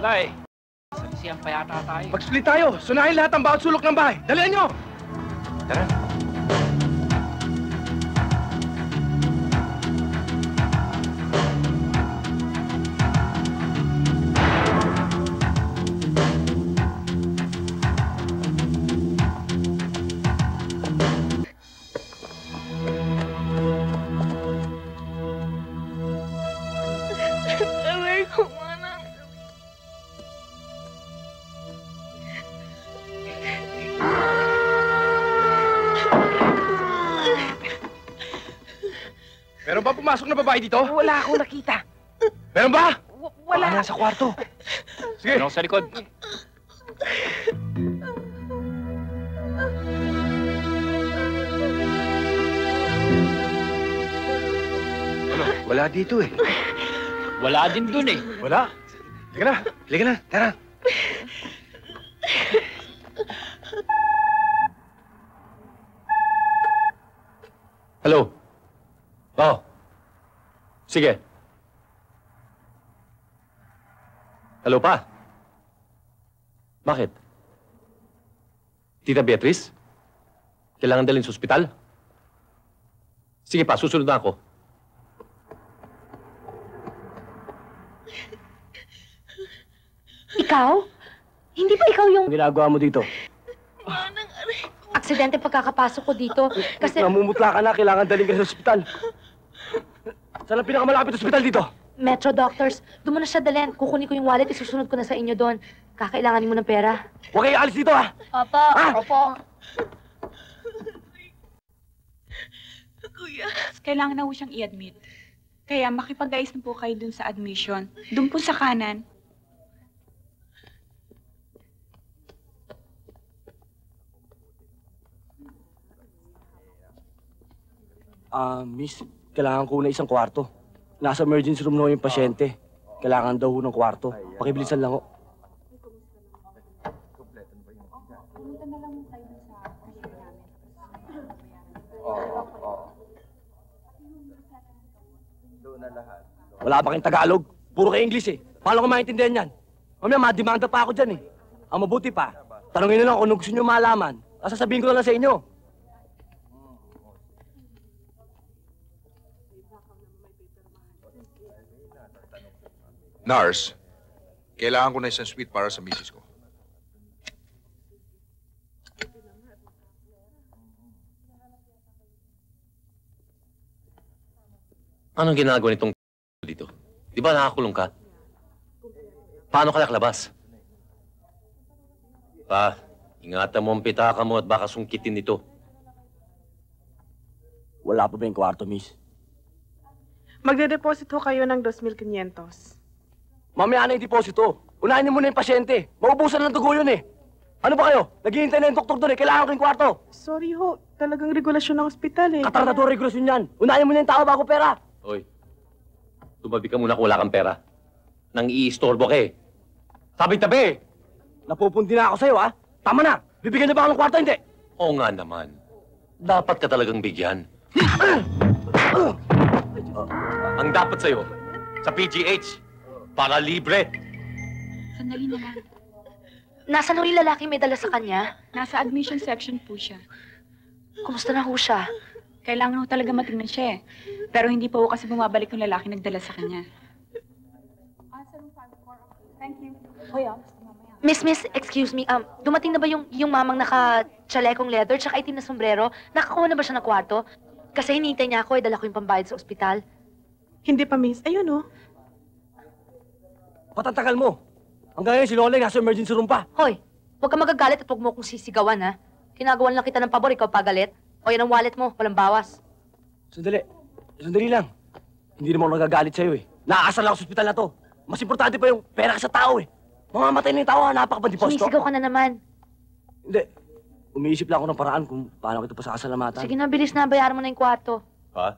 S20: Wala eh. Salisiyan pa yata tayo.
S4: Mag-split tayo. Sunahin lahat ang bawat sulok ng bahay. Dalian nyo! Babae dito?
S9: Wala akong nakita.
S4: Meron ba?
S9: Wala.
S4: Baka nasa kwarto. Sige.
S9: Ano sa likod?
S4: Ano? Wala dito eh.
S9: Wala din dun eh.
S4: Wala. Halika na. Halika na. Tara.
S7: Hello? Oh. Sige. Hello pa? Bakit? Tita Beatrice? Kailangan dalhin sa ospital? Sige pa, susunod na ako.
S6: Ikaw? Hindi ba ikaw yung
S5: Ginagawa mo dito?
S6: aksidente pagkakapasok ko dito? Kasi
S5: Namumutla ka na, kailangan daling ka sa ospital. Saan ang pinakamalapit na ospital dito?
S6: Metro Doctors, doon mo na siya dalhin. Kukunin ko yung wallet, isusunod ko na sa inyo doon. Kakailanganin mo ng pera.
S5: Huwag kayo alis dito, ha?
S6: Opo, opo. *laughs*
S1: Kuya. Kailangan na po siyang i-admit. Kaya makipag-ayos na po kayo dun sa admission. Dun po sa kanan.
S5: Ah, miss, kailangan ko na isang kwarto. Nasa emergency room na yung pasyente. Kailangan daw ng kwarto. Pakibilisan lang ho. Wala pa kayong Tagalog. Puro kayo English eh. Paano ko maintindihan yan? Mamaya, madimanda pa ako dyan eh. Ang mabuti pa, tanongin nyo lang kung ano gusto nyo malaman. Sasabihin ko na lang sa inyo.
S16: Nurse, kailangan ko na isang suite para sa misis ko.
S7: Anong ginagawa nitong dito? Di ba nakakulong ka? Paano ka nakalabas? Pa, ingatan mo ang pitaka mo at baka sungkitin nito.
S5: Wala pa ba yung kwarto, miss?
S24: Magde-deposit ho kayo ng 2,500.
S5: Mamaya na yung deposito. Unahin niyo muna yung pasyente. Maubusan ng dugo yun eh. Ano ba kayo? Naghihintay na yung doktor doon eh. Kailangan ko yung kwarto.
S24: Sorry ho, talagang regulasyon ng ospital eh.
S5: Katardador regulasyon yan. Unahin mo na yung tao bago pera.
S7: Hoy, tumabi ka muna kung wala kang pera. Nang iistorbo ka eh. Tabi-tabi!
S5: Napupunti na ako sa'yo, ha? Tama na! Bibigyan niyo ba ako ng kwarto, hindi?
S7: Oo nga naman. Dapat ka talagang bigyan. *coughs* Ang dapat sa'yo, sa PGH, para libre.
S1: Sandali na lang.
S6: Nasaan ho yung lalaki may dala sa kanya?
S1: Nasa admission section po siya.
S6: Kumusta na ho siya?
S1: Kailangan ho talaga matingnan siya eh. Pero hindi pa ho kasi bumabalik yung lalaki nagdala sa kanya. Thank you. Hoy, ah.
S6: Miss, miss, excuse me. Um, dumating na ba yung, yung mamang naka-chalekong leather tsaka itim na sombrero? Nakakuha na ba siya ng kwarto? Kasi hinihintay niya ako, eh, dala ko yung pambayad sa ospital.
S24: Hindi pa, miss. Ayun oh.
S5: Patatagal mo. Hanggang ngayon si Lola nasa emergency room pa.
S6: Hoy, huwag ka magagalit at huwag mo akong sisigawan, ha? Kinagawan lang kita ng pabor, ikaw pagalit. O yan ang wallet mo, walang bawas.
S5: Sandali. Sandali lang. Hindi naman ako nagagalit sa'yo eh. Naaasal ako sa ospital na to. Mas importante pa yung pera ka sa tao eh. Mamamatay na yung tao, hanapak pa deposito.
S6: Sumisigaw ka na naman.
S5: Hindi. Umiisip lang ako ng paraan kung paano kita pa sa kasalamatan.
S6: Sige na, bilis na, bayaran mo na yung kwarto.
S7: Ha?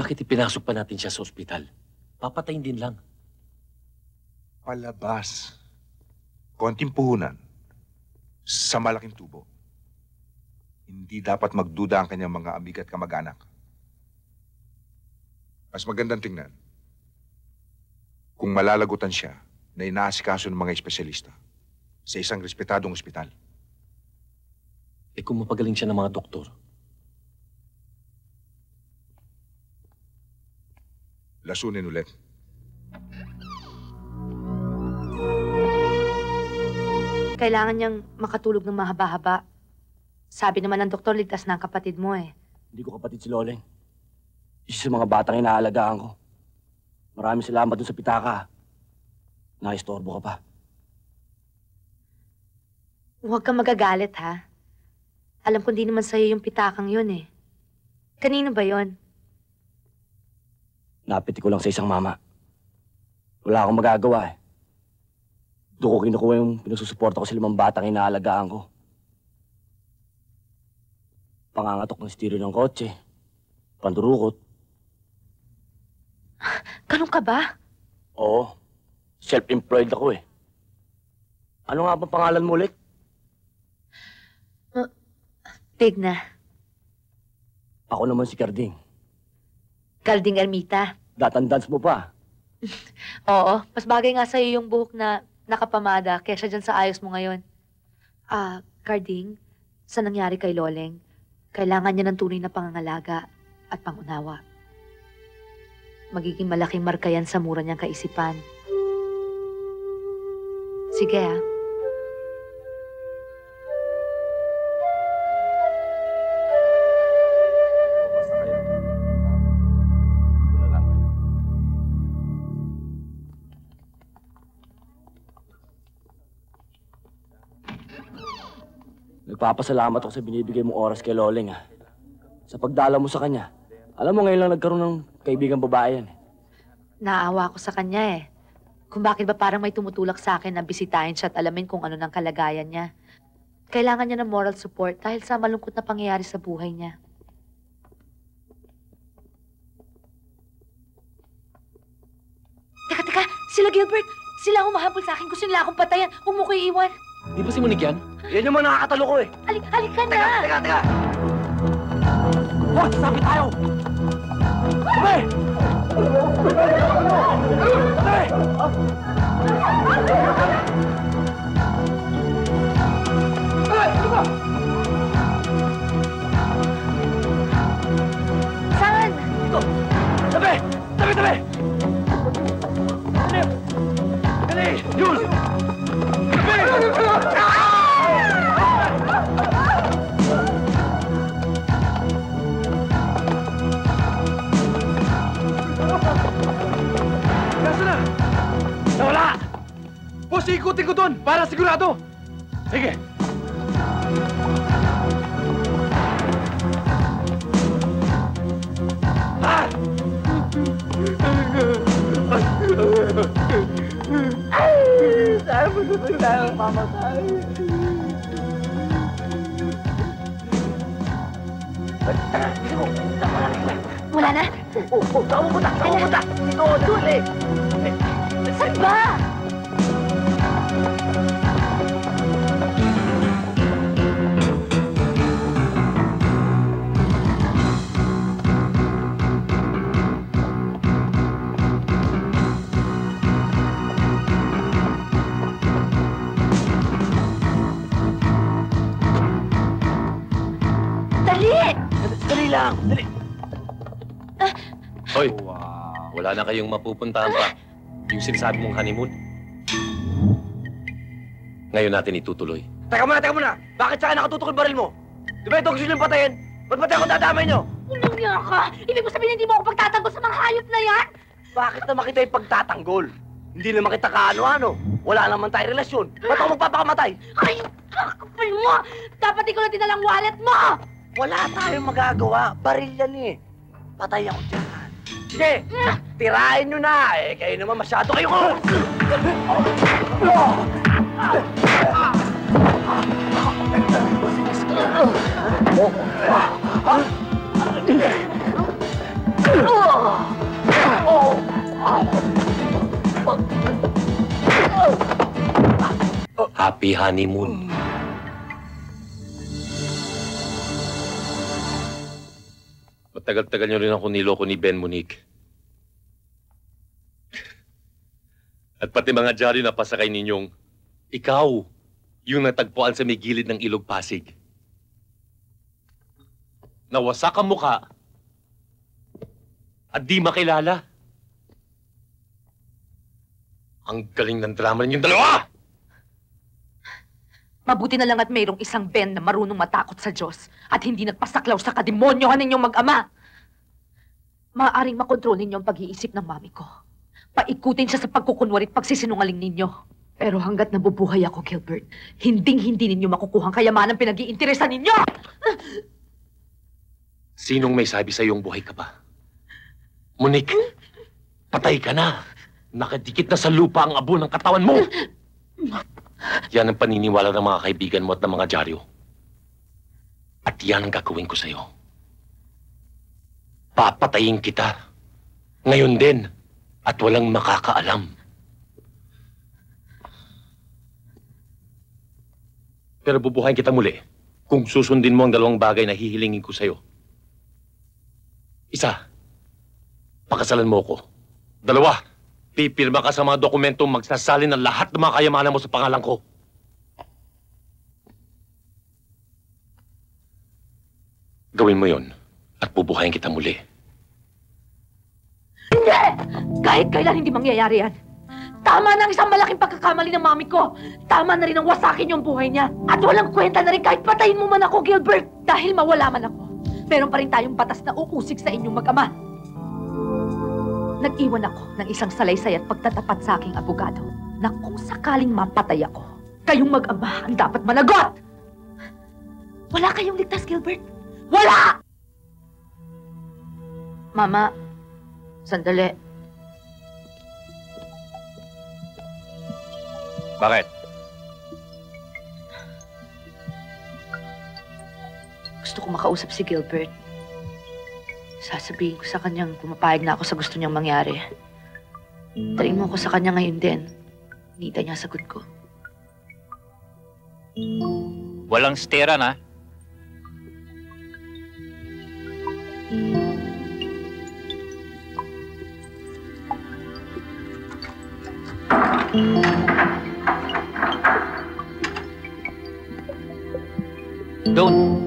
S7: Bakit ipinasok pa natin siya sa ospital? Papatayin din lang.
S16: Palabas. Konting puhunan. Sa malaking tubo. Hindi dapat magduda ang kanyang mga amig at kamag-anak. Mas magandang tingnan. Kung malalagutan siya na inaasikaso ng mga espesyalista sa isang respetadong ospital.
S7: Eh kung mapagaling siya ng mga doktor,
S16: Lasunin ulit.
S6: Kailangan niyang makatulog ng mahaba-haba. Sabi naman ng doktor, ligtas na ang kapatid mo eh.
S5: Hindi ko kapatid si Loleng. Isa sa mga batang inaalagaan ko. Maraming salamat dun sa pitaka. Naistorbo ka pa.
S6: Huwag kang magagalit, ha? Alam ko di naman sa'yo yung pitakang yun, eh. Kanino ba yon?
S5: Napiti ko lang sa isang mama. Wala akong magagawa eh. Doon ko kinukuha yung pinasusuporta ko sa limang batang inaalagaan ko. Pangangatok ng stereo ng kotse. Pandurukot.
S6: Ganun ka ba?
S5: Oo. Self-employed ako eh. Ano nga bang pangalan mo ulit?
S6: Big na.
S5: Ako naman si Carding.
S6: Kalding Ermita.
S5: Datandans mo pa. *laughs*
S6: Oo, mas bagay nga sa'yo yung buhok na nakapamada kesa dyan sa ayos mo ngayon. Ah, Carding, sa nangyari kay Loleng, kailangan niya ng tunay na pangangalaga at pangunawa. Magiging malaking marka yan sa mura niyang kaisipan. Sige ah.
S5: Nagpapasalamat ako sa binibigay mong oras kay Loleng ah. Sa pagdala mo sa kanya. Alam mo, ngayon lang nagkaroon ng kaibigang babae yan. eh.
S6: Naawa ko sa kanya eh. Kung bakit ba parang may tumutulak sa akin na bisitahin siya at alamin kung ano ng kalagayan niya. Kailangan niya ng moral support dahil sa malungkot na pangyayari sa buhay niya. Teka, teka! Sila Gilbert! Sila humahabol sa akin. Gusto nila akong patayan. Huwag mo ko iiwan.
S7: Di ba si Monique yan?
S5: Yan yung mga nakakatalo ko eh.
S6: Alik, alik ka na!
S5: Teka, teka, teka! Huwag, sabi tayo! Sabi! Sabi!
S6: Saan?
S4: Boss, ikutin ko doon para sigurado. Sige.
S13: Saan mo na tayo mamatay?
S6: Wala na?
S5: Oo, oo, saan mo punta? Saan mo punta? Dito, eh!
S6: Saan ba?
S7: Wala na kayong mapupuntahan pa. Yung sinasabi mong honeymoon. Ngayon natin itutuloy.
S5: Teka muna, teka muna! Bakit sa akin nakatutok yung baril mo? Di ba ito gusto nyo patayin? Ba't pati ako dadamay nyo?
S6: Ulong niya ka! Ibig mo sabihin hindi mo ako pagtatanggol sa mga hayop na yan?
S5: Bakit naman kita yung pagtatanggol? Hindi naman kita kaano-ano. Wala naman tayong relasyon. Ba't ako magpapakamatay?
S6: Ay, kakapal mo! Dapat ikaw na dinalang wallet mo!
S5: Wala tayong magagawa. Baril yan eh. Patay ako dyan. Sige, tirahin nyo na. Eh, kayo naman masyado kayo.
S7: Happy honeymoon. Matagal-tagal niyo rin ako niloko ni Ben Monique. At pati mga dyaryo na pasakay ninyong, ikaw, yung natagpuan sa may gilid ng ilog Pasig. Nawasak ang muka at di makilala. Ang galing ng drama ninyong dalawa!
S6: Mabuti na lang at mayroong isang Ben na marunong matakot sa Diyos at hindi nagpasaklaw sa kademonyohan ninyong mag-ama. Maaaring makontrol ninyo ang pag-iisip ng mami ko. Paikutin siya sa pagkukunwari at pagsisinungaling ninyo. Pero hanggat nabubuhay ako, Gilbert, hinding-hindi ninyo makukuha ang kayamanang pinag-iinteresan ninyo!
S7: Sinong may sabi sa iyong buhay ka pa? Monique, patay ka na. Nakadikit na sa lupa ang abo ng katawan mo. Yan ang paniniwala ng mga kaibigan mo at ng mga dyaryo. At yan ang gagawin ko sa'yo. Papatayin kita. Ngayon din. At walang makakaalam. Pero bubuhayin kita muli kung susundin mo ang dalawang bagay na hihilingin ko sa'yo. Isa, pakasalan mo ko. Dalawa, pipirma ka sa mga dokumentong magsasalin ng lahat ng mga kayamanan mo sa pangalan ko. Gawin mo yon at bubuhayin kita muli.
S6: Hindi! Kahit kailan hindi mangyayari yan. Tama na ang isang malaking pagkakamali ng mami ko. Tama na rin ang wasakin yung buhay niya. At walang kwenta na rin kahit patayin mo man ako, Gilbert. Dahil mawala man ako. Meron pa rin tayong batas na uusig sa inyong mag-ama. Nag-iwan ako ng isang salaysay at pagtatapat sa aking abogado na kung sakaling mapatay ako, kayong mag-ama ang dapat managot! Wala kayong ligtas, Gilbert. Wala! Mama, sandali.
S20: Bakit?
S6: Gusto ko makausap si Gilbert. Sasabihin ko sa kanyang pumapayag na ako sa gusto niyang mangyari. Tarin mo ako sa kanya ngayon din. Nita niya sagot ko.
S20: Walang stera na. Don't.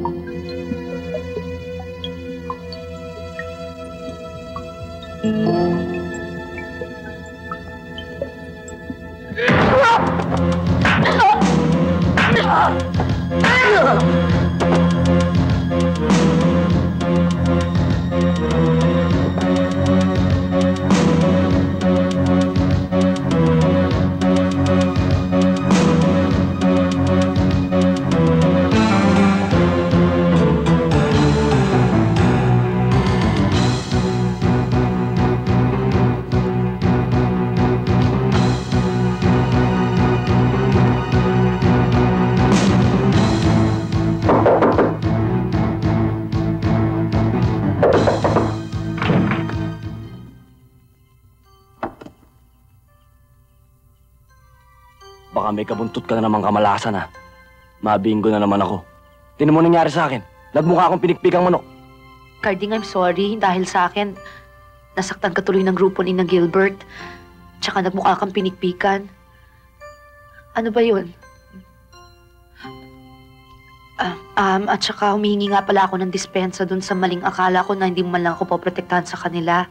S5: Baka may kabuntot ka na naman kamalasan ha. Mabinggo na naman ako. Tinan mo nangyari sa akin. Nagmukha akong pinikpikang manok.
S6: Carding, I'm sorry. Dahil sa akin, nasaktan ka tuloy ng grupo ni na Gilbert. Tsaka nagmukha kang pinikpikan. Ano ba yun? Ah, um, at saka humihingi nga pala ako ng dispensa dun sa maling akala ko na hindi man lang ako poprotektahan sa kanila.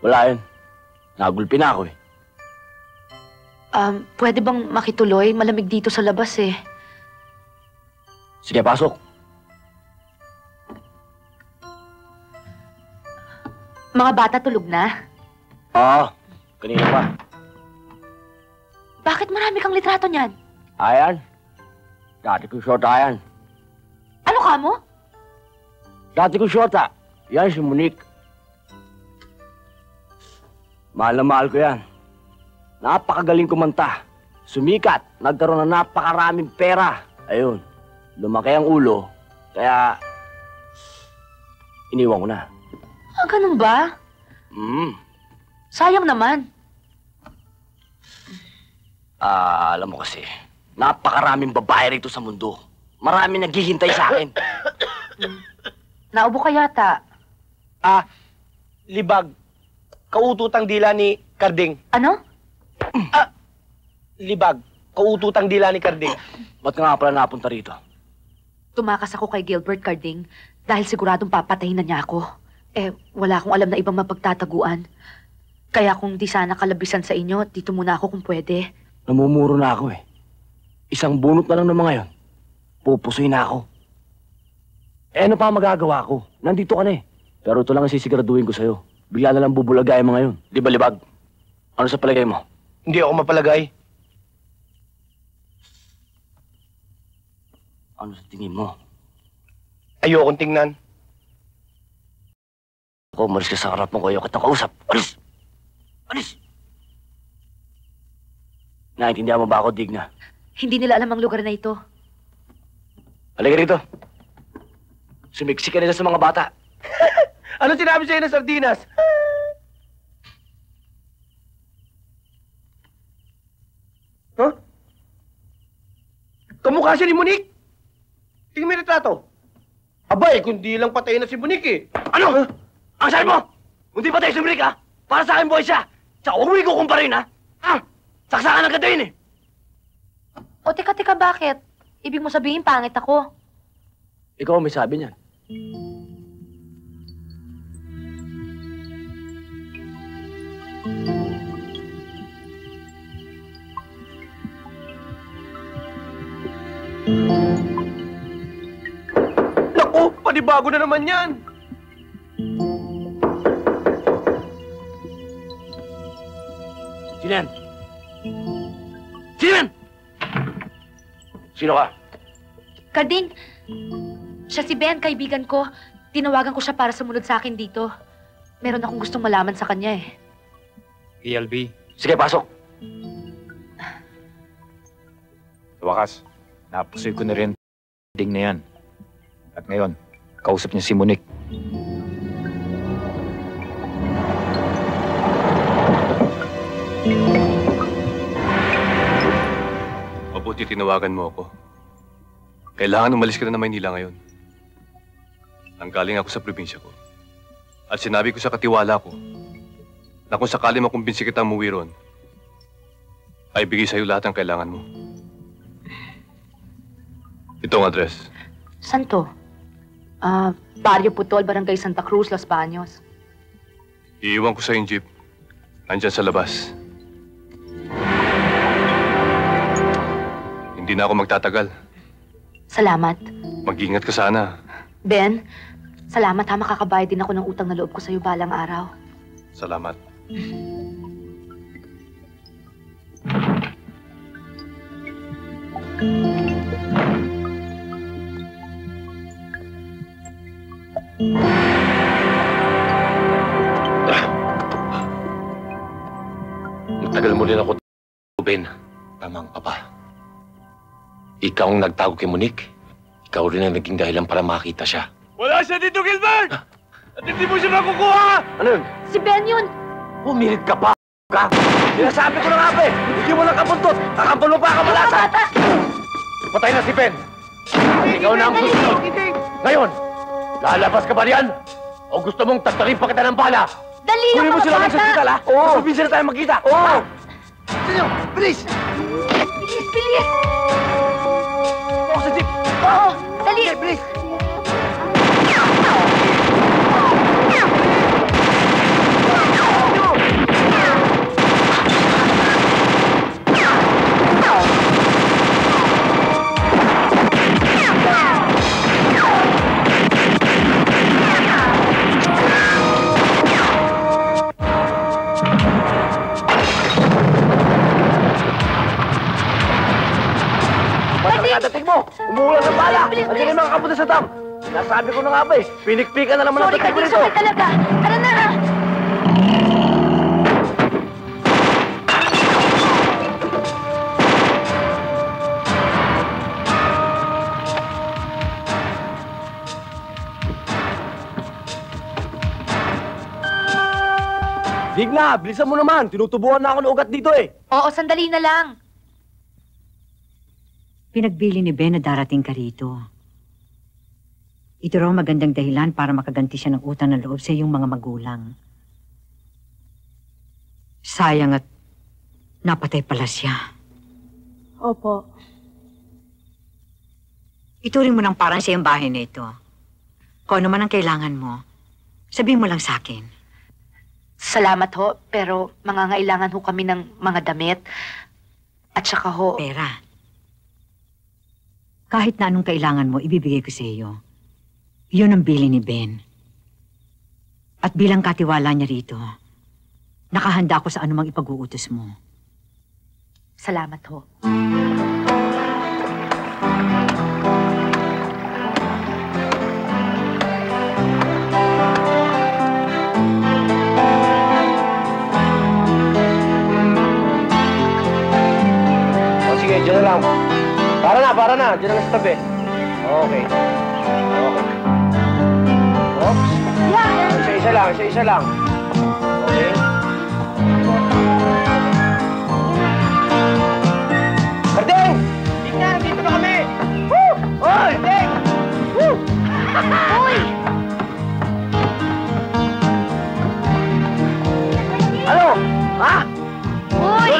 S5: Wala yun. Nagulpi na ako eh.
S6: Um, pwede bang makituloy? Malamig dito sa labas eh.
S5: Sige, pasok.
S6: Mga bata tulog na?
S5: Oo, kanina pa.
S6: Bakit marami kang litrato niyan?
S5: Ayan. Dati ko short ayan.
S6: Ano ka mo?
S5: Dati ko short ah. Yan si Monique. Mahal na mahal ko yan. Napakagaling kumanta. Sumikat. Nagkaroon ng napakaraming pera. Ayun. Lumaki ang ulo. Kaya... Iniwan ko na.
S6: Ah, ganun ba?
S5: Hmm.
S6: Sayang naman.
S5: Ah, alam mo kasi, napakaraming babae rito sa mundo. Marami naghihintay sa akin. *coughs*
S6: Naubo ka yata.
S4: Ah, libag. Kaututang dila ni Karding.
S6: Ano?
S4: Ah, libag. Kaututang dila ni Karding.
S5: Ba't ka nga pala napunta rito?
S6: Tumakas ako kay Gilbert Carding dahil siguradong papatayin na niya ako. Eh, wala akong alam na ibang mapagtataguan. Kaya kung di sana kalabisan sa inyo, dito muna ako kung pwede.
S5: Namumuro na ako eh. Isang bunot na lang ng mga yon. Pupusoy na ako. Eh ano pa magagawa ko? Nandito ka na eh. Pero ito lang ang sisiguraduhin ko sa'yo. Bigla na lang bubulagay ang mga yun. Di ba libag? Ano sa palagay mo?
S4: Hindi ako mapalagay.
S5: Ano sa tingin mo?
S4: Ayokong tingnan.
S5: Ako, umalis ka sa harap mo ko. Ayoko kitang kausap. Alis! Alis! Naintindihan mo ba ako, Digna?
S6: Hindi nila alam ang lugar na ito.
S5: Halika rito. Sumiksi ka nila sa mga bata. *laughs*
S4: ano sinabi sa'yo ng sardinas? Huh? Kamukha siya ni Monique. Tingnan mo yung retrato. Abay, kundi lang patay na si Monique eh.
S5: Ano? Ang sabi mo? Hindi pa tayo sumrik, ha? Para sa akin, boy siya. Tsaka huwag mo ikukumparin, ha? Ah, saksakan ang ganda yun, eh.
S6: O teka, teka, bakit? Ibig mo sabihin pangit ako.
S5: Ikaw ang may sabi niyan.
S4: Naku, panibago na naman yan.
S5: Sino yan? Sino ka?
S6: Karding, siya si Ben, kaibigan ko. Tinawagan ko siya para sumunod sa akin dito. Meron akong gustong malaman sa kanya eh.
S9: ELB.
S5: Sige, pasok.
S9: Sa wakas, napusoy ko na rin ding na yan. At ngayon, kausap niya si Monique.
S22: Mabuti tinawagan mo ako. Kailangan umalis ka na ng Maynila ngayon. Nanggaling ako sa probinsya ko. At sinabi ko sa katiwala ko na kung sakali makumbinsi kita umuwi ron, ay bigay sa'yo lahat ng kailangan mo. Ito ang address.
S6: Saan to? Ah, Barrio Putol, Barangay Santa Cruz, Los Baños.
S22: Iiwan ko sa yung jeep. Nandyan sa labas. Hindi na ako magtatagal.
S6: Salamat.
S22: Mag-ingat ka sana.
S6: Ben, salamat ha. Makakabayad din ako ng utang na loob ko sa'yo balang araw.
S22: Salamat. *laughs*
S7: Nagtagal mo rin ako, Ben. Tamang papa. Ikaw ang nagtago kay Monique. Ikaw rin ang naging dahilan para makita siya.
S20: Wala siya dito, Gilbert! At hindi mo siya makukuha!
S5: Ano yun?
S6: Si Ben yun!
S5: Pumilit ka pa, ka! Sinasabi ko na nga, pe! Hindi mo lang kabuntot! Kakampal mo pa ang kamalasa! Patay na si Ben! Ikaw na ang susunod! Ngayon, lalabas ka ba riyan? O gusto mong tagtarin pa kita ng bala?
S6: Dali
S5: Kunin mo
S6: mga
S5: sila
S6: bata!
S5: sa ospital, ha? Oo! Sa probinsya na tayo magkita! Oo! Sino? Bilis!
S6: Bilis, bilis!
S5: Ako sa jeep!
S6: Oo, dali!
S5: bilis! Pagkakadating mo, umuulan ng bala! Andiyan yung mga kapunta sa dam! Nasabi ko na nga ba eh, pinikpikan na naman ang tatay ko nito!
S6: sorry talaga. Tara na!
S5: Digna, bilisan mo naman! Tinutubuan na ako ng ugat dito eh!
S6: Oo, sandali na lang.
S25: Pinagbili ni Ben na darating ka rito. Ito raw magandang dahilan para makaganti siya ng utang na loob sa iyong mga magulang. Sayang at napatay pala siya.
S24: Opo.
S25: Ituring mo ng parang sa iyong bahay na ito. Kung ano man ang kailangan mo, sabihin mo lang sa akin.
S6: Salamat ho, pero mangangailangan ho kami ng mga damit. At saka ho...
S25: Pera. Kahit na anong kailangan mo, ibibigay ko sa iyo. Yun ang bili ni Ben. At bilang katiwala niya rito, nakahanda ako sa anumang ipag-uutos mo.
S6: Salamat ho.
S5: Diyan na sa tabi. Okay. Okay. Oops. Isa-isa lang, isa-isa lang. Okay. Kardeng! Tingnan, dito na kami! Woo! Hoy! Kardeng! Woo! Hoy! Ano? Ha?
S21: Uy!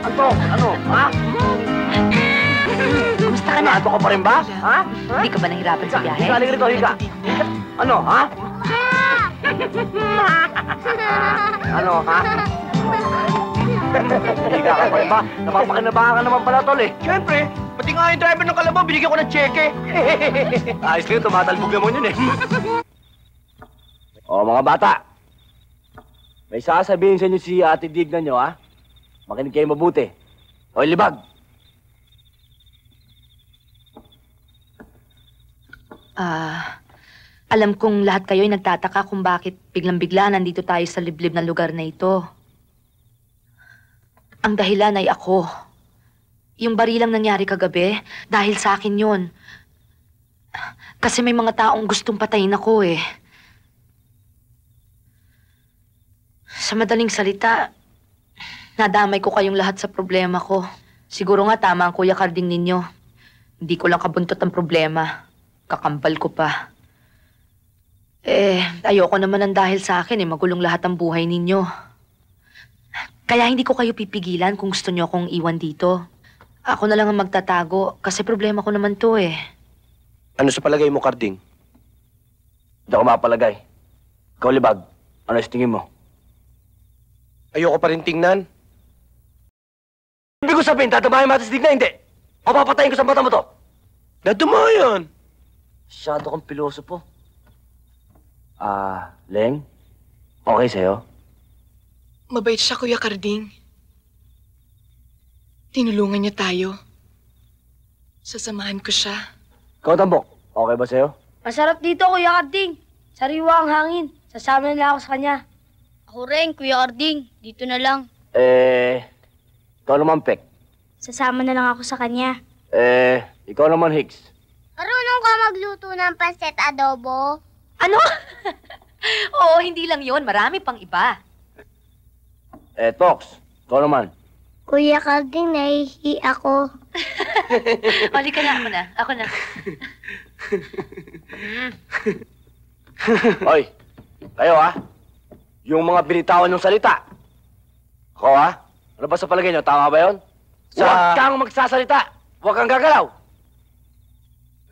S5: Ano? Ano?
S6: Ka na?
S5: Nato ka pa rin ba? Ha?
S6: Hindi ka ba nahirapan sa biyahe?
S5: Higa, rito, higa. Ano, ha? *laughs* Ano, ha? Higa ka pa rin ba? Napapakinabahan ka naman pala, tol, eh.
S4: Siyempre, pati nga yung driver ng kalabaw, binigyan ko ng cheque. *laughs*
S5: Ayos kayo, tumatalbog naman yun, eh. *laughs* O, mga bata. May sasabihin sa inyo si Ate Digna nyo, ha? Makinig kayo mabuti. Hoy, libag!
S6: Ah, alam kong lahat kayo ay nagtataka kung bakit biglang-bigla nandito tayo sa liblib na lugar na ito. Ang dahilan ay ako. Yung barilang nangyari kagabi, dahil sa akin yun. Kasi may mga taong gustong patayin ako eh. Sa madaling salita, nadamay ko kayong lahat sa problema ko. Siguro nga tama ang kuya Carding ninyo. Hindi ko lang kabuntot ang problema. Kakambal ko pa. Eh, ayoko naman ng dahil sa akin eh, magulong lahat ang buhay ninyo. Kaya hindi ko kayo pipigilan kung gusto niyo akong iwan dito. Ako na lang ang magtatago kasi problema ko naman to eh.
S5: Ano sa palagay mo, Karding? Hindi ako mapalagay. Ikaw, libag. Ano sa tingin mo?
S4: Ayoko pa rin tingnan.
S5: Ibig ko sabihin, tatamahin matas Digna, hindi. Papapatayin ko sa mata mo to.
S4: Nadamayan.
S5: Masyado kang pilosopo. Ah, Leng? Okay sa'yo?
S1: Mabait siya, Kuya Carding. Tinulungan niya tayo. Sasamahan ko siya.
S5: Ikaw, Tambok. Okay ba sa'yo?
S21: Masarap dito, Kuya Karding. Sariwa ang hangin. Sasama na ako sa kanya. Ako rin, Kuya Karding. Dito na lang.
S5: Eh, ikaw naman, Pek.
S21: Sasama na lang ako sa kanya.
S5: Eh, ikaw naman, Higgs.
S21: Marunong ka magluto ng pancet adobo?
S6: Ano? *laughs* Oo, hindi lang yon. Marami pang iba.
S5: Eh, Tox. Ikaw naman.
S21: Kuya Karding, nahihi ako. *laughs*
S6: Oli ka na, ako na. Ako na. Mm. *laughs*
S5: Hoy, kayo ha? Yung mga binitawan ng salita. Ako ha? Ano ba sa palagay nyo? Tama ba yun?
S4: Sa-
S5: Huwag kang magsasalita. Huwag kang gagalaw.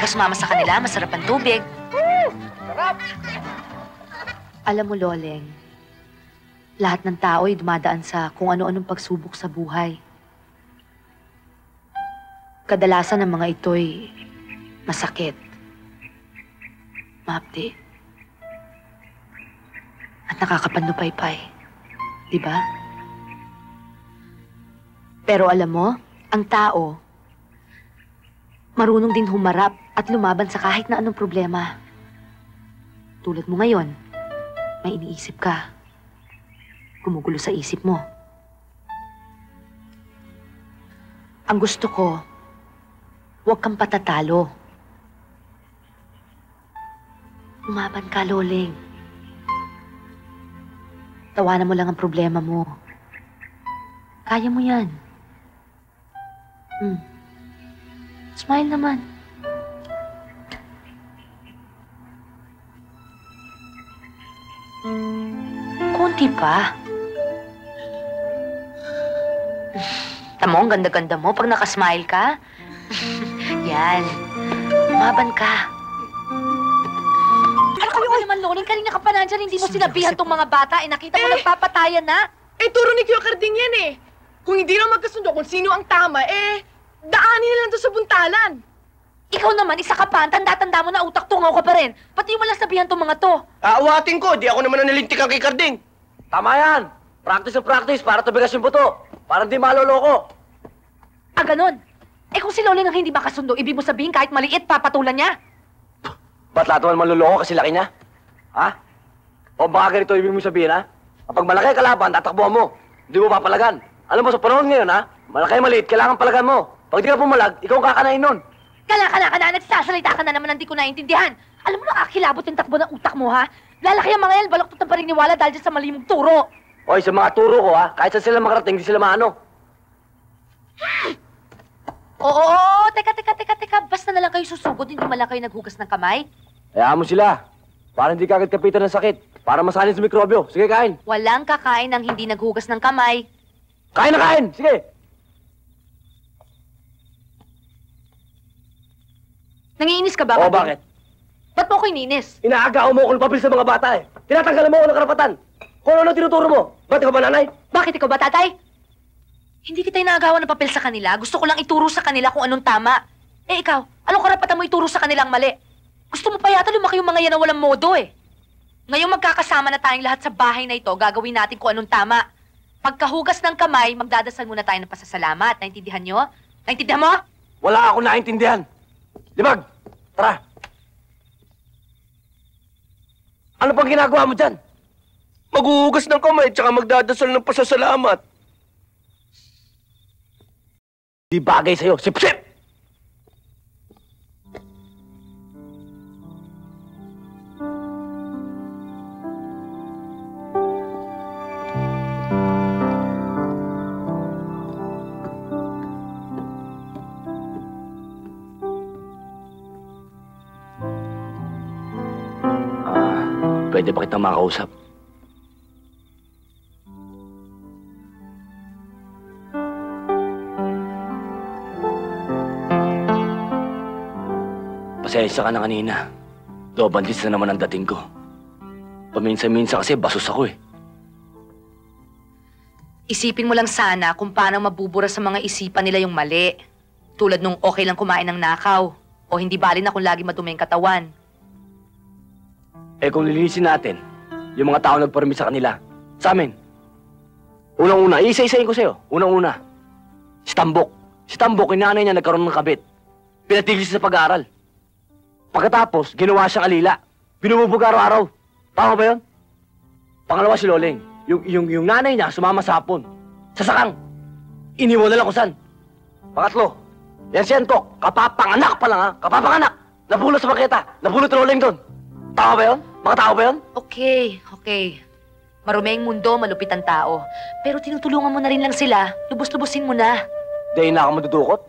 S6: Ba sumama sa kanila? Masarap ang tubig. Alam mo, Loleng, lahat ng tao ay dumadaan sa kung ano-anong pagsubok sa buhay. Kadalasan ng mga ito'y masakit, mapti, at nakakapanupaypay. Di ba? Pero alam mo, ang tao, marunong din humarap at lumaban sa kahit na anong problema. Tulad mo ngayon, may iniisip ka. Gumugulo sa isip mo. Ang gusto ko, huwag kang patatalo. Lumaban ka, Loling. Tawanan mo lang ang problema mo. Kaya mo yan. Hmm. Smile naman. Konti pa. Tamo, ang ganda-ganda mo pag nakasmile ka. Yan. Maban ka. Ano ka ba naman, Loling? Kanina ka pa nandyan, hindi mo sinabihan tong mga bata. Eh, nakita mo nagpapatayan na.
S1: Eh, turo ni Kuya Carding yan eh.
S13: Kung hindi na magkasundo kung sino ang tama, eh, daanin na lang doon sa buntalan.
S6: Ikaw naman, isa ka pa, ang tanda-tanda mo na utak tungaw ka pa rin. Pati walang sabihan tong mga to.
S5: Aawatin ko, di ako naman ang nalintikan kay Carding. Tama yan. Practice ng practice para tubigas yung buto. Para hindi maloloko.
S6: Ah, ganun. Eh kung si Loling ang hindi makasundo, ibig mo sabihin kahit maliit, papatulan niya.
S5: Ba't lahat naman maloloko kasi laki niya? Ha? O baka ganito ibig mo sabihin, ha? Kapag malaki ang kalaban, tatakbuhan mo. Hindi mo papalagan. Alam mo, sa panahon ngayon, ha? Malaki maliit, kailangan palagan mo. Pag di ka pumalag, ikaw ang kakanain nun.
S6: Kala, kala, kala, nagsasalita ka na naman, hindi ko naintindihan. Alam mo, nakakilabot yung takbo ng utak mo, ha? Lalaki ang mga yan, balok ang paniniwala dahil dyan sa mali mong turo.
S5: Oy, sa mga turo ko, ha? Kahit saan sila makarating, di sila maano. *gasps*
S6: Oo, oo, oo, teka, teka, teka, teka. Basta na lang kayo susugod, hindi man lang kayo naghugas ng kamay.
S5: Hayaan mo sila. Para hindi ka agad kapitan ng sakit. Para masalin sa mikrobyo. Sige, kain.
S6: Walang kakain ng hindi naghugas ng kamay.
S5: Kain na kain! Sige!
S6: Nangiinis ka ba?
S5: Oo, bakit?
S6: Ba't mo ako iniinis?
S5: Inaagaw mo ako ng papel sa mga bata eh. Tinatanggalan mo ako ng karapatan. Kung ano tinuturo mo. Ba't ikaw ba nanay?
S6: Bakit ikaw ba, tatay? Hindi kita inaagawan ng papel sa kanila. Gusto ko lang ituro sa kanila kung anong tama. Eh ikaw, anong karapatan mo ituro sa kanilang mali? Gusto mo pa yata lumaki yung mga yan na walang modo eh. Ngayong magkakasama na tayong lahat sa bahay na ito, gagawin natin kung anong tama. Pagkahugas ng kamay, magdadasal muna tayo ng pasasalamat. Naintindihan nyo? Naintindihan mo?
S5: Wala akong naintindihan. Libag! Tara! Ano pang ginagawa mo dyan?
S4: Maghuhugas ng kamay tsaka magdadasal ng pasasalamat.
S5: Di bagay sa'yo. Sip-sip! Pwede ba kitang makausap? Pasensya ka na kanina. Dobandis na naman ang dating ko. Paminsan-minsan kasi basos ako eh.
S6: Isipin mo lang sana kung paano mabubura sa mga isipan nila yung mali. Tulad nung okay lang kumain ng nakaw. O hindi bali na kung lagi madumi ang katawan.
S5: Eh kung lilinisin natin, yung mga tao nagparami sa kanila, sa amin. Unang-una, isa-isayin ko sa'yo. Unang-una, si Tambok. Si Tambok, yung nanay niya nagkaroon ng kabit. Pinatigil siya sa pag-aaral. Pagkatapos, ginawa siyang alila. Binububog araw-araw. Tama ba yun? Pangalawa si Loleng. Yung, yung, yung nanay niya sumama sa hapon. Sa sakang. Iniwan na lang kung saan. Pangatlo, yan si Antok. Kapapanganak pa lang ha. Kapapanganak. Nabulot sa maketa. Nabulot Loleng doon. Tama ba yun? Mga tao ba yun?
S6: Okay, okay. Marumi ang mundo, malupit ang tao. Pero tinutulungan mo na rin lang sila. Lubos-lubosin mo na.
S5: Dahil na ako madudukot.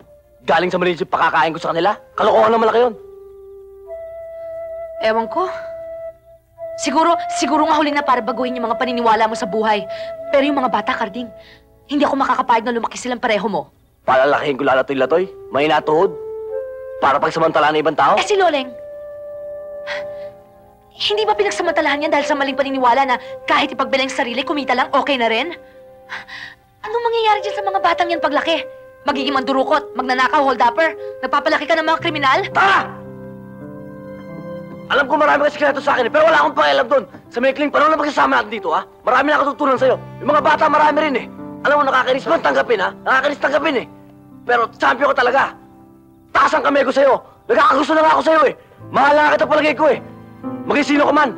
S5: Galing sa yung pakakain ko sa kanila. Kalokohan na malaki yun.
S6: Ewan ko. Siguro, siguro nga huling na para baguhin yung mga paniniwala mo sa buhay. Pero yung mga bata, Karding, hindi ako makakapayag na lumaki silang pareho mo.
S5: Palalakihin ko lalatoy-latoy. May natuhod. Para pagsamantalaan ng ibang tao.
S6: Eh si Loleng, hindi ba pinagsamantalahan yan dahil sa maling paniniwala na kahit ipagbilang sa sarili, kumita lang, okay na rin? Anong mangyayari dyan sa mga batang yan paglaki? Magiging mandurukot, magnanakaw, hold-upper, nagpapalaki ka ng mga kriminal?
S5: Tara! Alam ko marami ka sikreto sa akin eh, pero wala akong pakialam doon. Sa maikling panahon na magsasama natin dito, ha? Marami na katutunan sa'yo. Yung mga bata, marami rin eh. Alam mo, nakakainis man tanggapin, ha? Nakakainis tanggapin eh. Pero champion ko talaga. Taas ang kamay ko sa'yo. Nagkakagusto na nga ako sa'yo eh. Mahal na kita palagay ko eh. Maging sino ka man.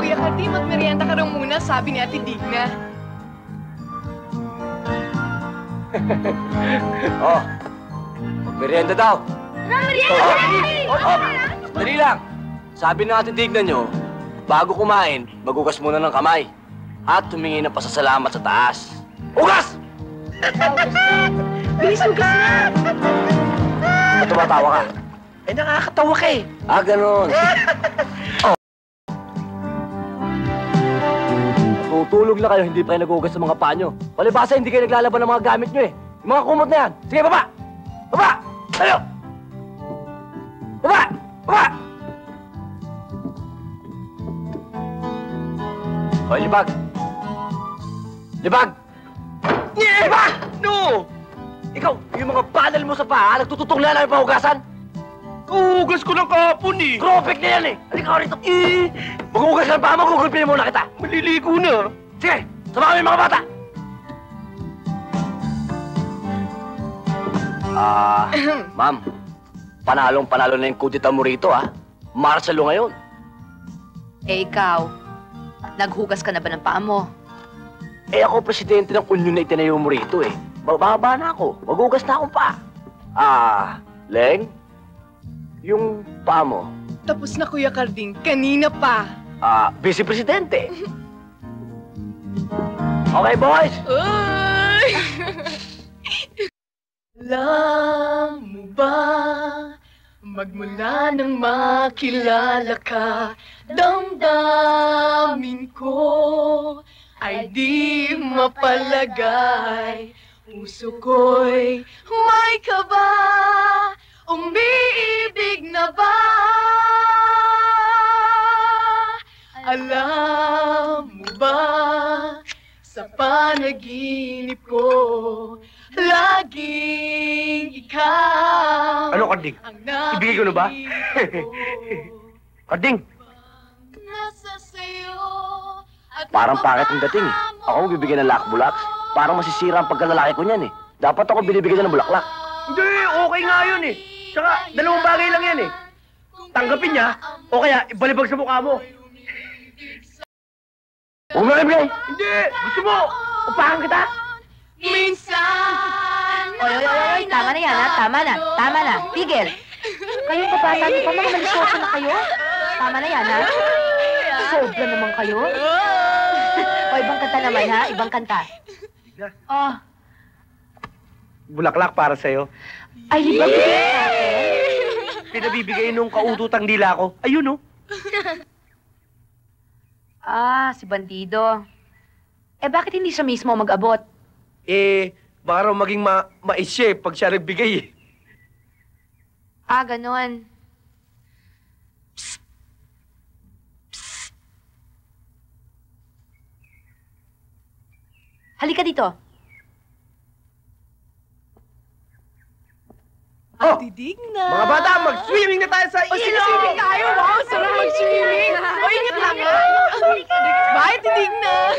S13: Kuya Kati, magmerienda ka raw muna, sabi ni Ate Digna. *laughs*
S5: oh, merienda daw. Oh, oh, dali lang. Sabi na natin tignan nyo, bago kumain, magugas muna ng kamay. At humingi ng pasasalamat sa taas. Ugas! *laughs*
S13: Bilis, ugas na!
S5: At tumatawa ka.
S4: Eh, nakakatawa ka eh.
S5: Ah, ganun. *laughs* oh. Natutulog lang kayo, hindi pa kayo nagugas sa mga panyo. Palibasa, hindi kayo naglalaban ng mga gamit nyo eh. Yung mga kumot na yan. Sige, baba! Baba! Tayo! Baba! Baba! Hoy, libag! Libag! Libag! No! Ikaw, yung mga panel mo sa paa, nagtututong na lang yung pahugasan?
S4: Uhugas ko ng kahapon eh.
S5: Tropik na yan eh! Halika ka rito! Eh! Maghugas ka ng paa mo, gugulpin muna kita!
S4: Maliligo na.
S5: Sige! Sama kami mga bata! Ah, ma'am. Panalong panalo na yung kudita mo rito, ha? Marcelo ngayon.
S6: Eh ikaw, naghugas ka na ba ng paa mo?
S5: Eh ako presidente ng union na itinayo mo rito, eh. Bababa na ako. Maghugas na akong pa. Ah, Leng? Yung paa mo,
S13: Tapos na, Kuya Carding. Kanina pa.
S5: ah, vice presidente. *laughs* Okay, boys!
S13: Uy! *laughs* Alam mo ba, magmula nang makilala ka, damdamin ko ay di mapalagay. Puso ko'y may kaba, umiibig na ba? Alam mo ba, sa panaginip ko, laging ikaw
S4: Ano, Karding? Ibigay ko na ba? *laughs* Karding,
S5: Parang pangit ang dating. Ako bibigyan ng lakbulaks. Parang masisira ang pagkalalaki ko niyan, eh. Dapat ako binibigyan ng bulaklak.
S4: hindi, okay nga yun eh. Tsaka, dalawang bagay lang yan eh. Tanggapin niya, o kaya ibalibag sa mukha mo.
S5: Huwag mo ibigay!
S4: Hindi! Gusto mo! Upahan kita!
S13: Minsan
S6: Oy, oy, oy, oy, tama na yan, ha? Tama na, tama na. Tigil. Kayong kabata niyo pa, mga malisyoso na kayo. Tama na yan, ha? Sobra naman kayo. o, ibang kanta naman, ha? Ibang kanta. Oh,
S4: Bulaklak para sa'yo.
S6: ay, libag mo sa akin.
S4: Pinabibigay nung kaututang dila ko. Ayun oh.
S6: Ah, si Bandido. Eh, bakit hindi siya mismo mag-abot?
S4: Eh, baka maging ma mais siya eh, pag siya nagbigay eh.
S6: Ah, ganon. Halika dito.
S4: Oh,
S13: Tidig na.
S4: mga bata, mag-swimming na tayo sa
S13: O, sige,
S4: ilog!
S13: swimming tayo. Wow, sarap mag-swimming. O, ingat lang, ha? Bye, tidig na. *laughs*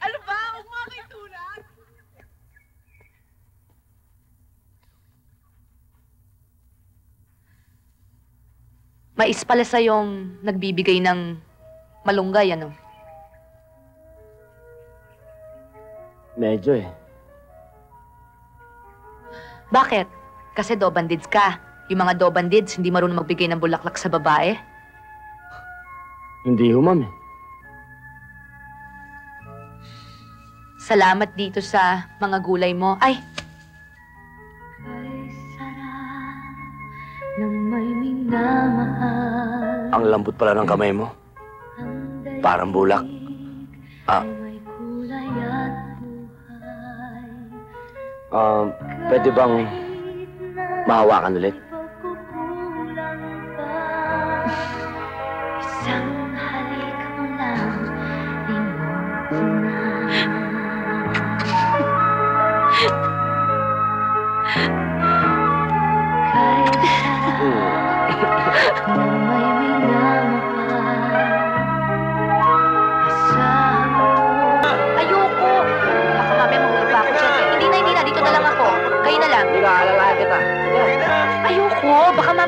S13: ano ba? Huwag mo aking tulad.
S6: Mais pala sa yung nagbibigay ng malunggay, ano?
S5: Medyo eh.
S6: Bakit? Kasi do bandids ka. Yung mga do bandids, hindi marunong magbigay ng bulaklak sa babae.
S5: Hindi ho, ma'am eh.
S6: Salamat dito sa mga gulay mo. Ay!
S5: Ang lambot pala ng kamay mo. Parang bulak. Ah. Um, pwede bang mahawakan ulit?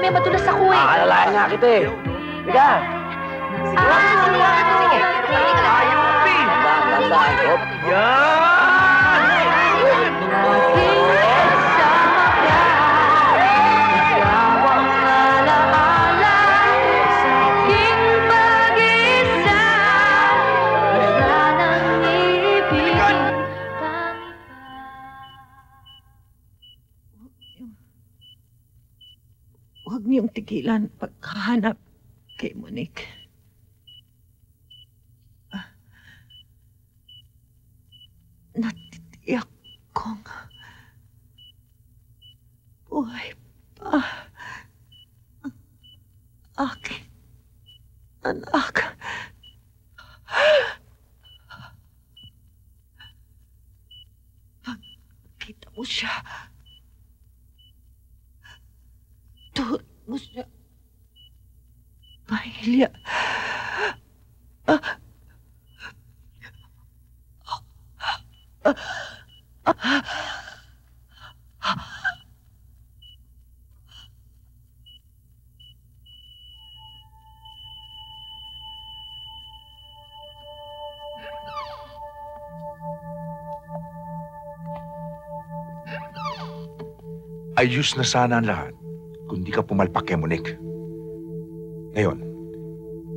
S6: Mamaya madulas ako eh.
S5: Alalayan nga kita eh. Sige.
S6: Ah, sige. Sige. Hindi ka lang.
S5: Tandaan, tandaan. Hop.
S14: tigilan pagkahanap kay Monique. Uh, natitiyak kong buhay pa ang aking anak. Pagkita mo siya, mo siya, Mahilia. Ah.
S16: Ayos na sana ang lahat kung di ka pumalpak kay Monique. Ngayon,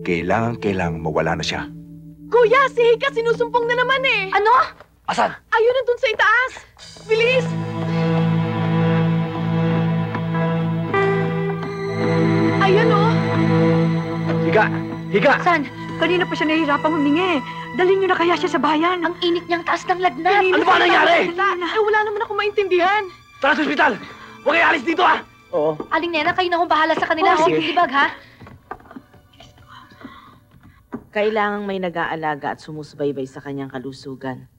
S16: kailangan kailangan mawala na siya.
S13: Kuya, si Hika sinusumpong na naman eh.
S6: Ano?
S5: Asan?
S13: Ayun nandun sa itaas. Bilis! Ayun oh.
S5: Higa! Higa!
S25: San? Kanina pa siya nahihirapang humingi. Dalhin niyo na kaya siya sa bayan.
S6: Ang init niyang taas ng lagnat.
S5: Ano ba nangyari?
S13: Eh, wala naman ako maintindihan.
S5: Tara sa ospital! Huwag kayo alis dito ah! Oo.
S6: Aling Nena, kayo na kong bahala sa kanila.
S3: Oh,
S6: Huwag
S3: sige.
S6: libag, ha?
S3: Kailangang may nag-aalaga at sumusubaybay sa kanyang kalusugan.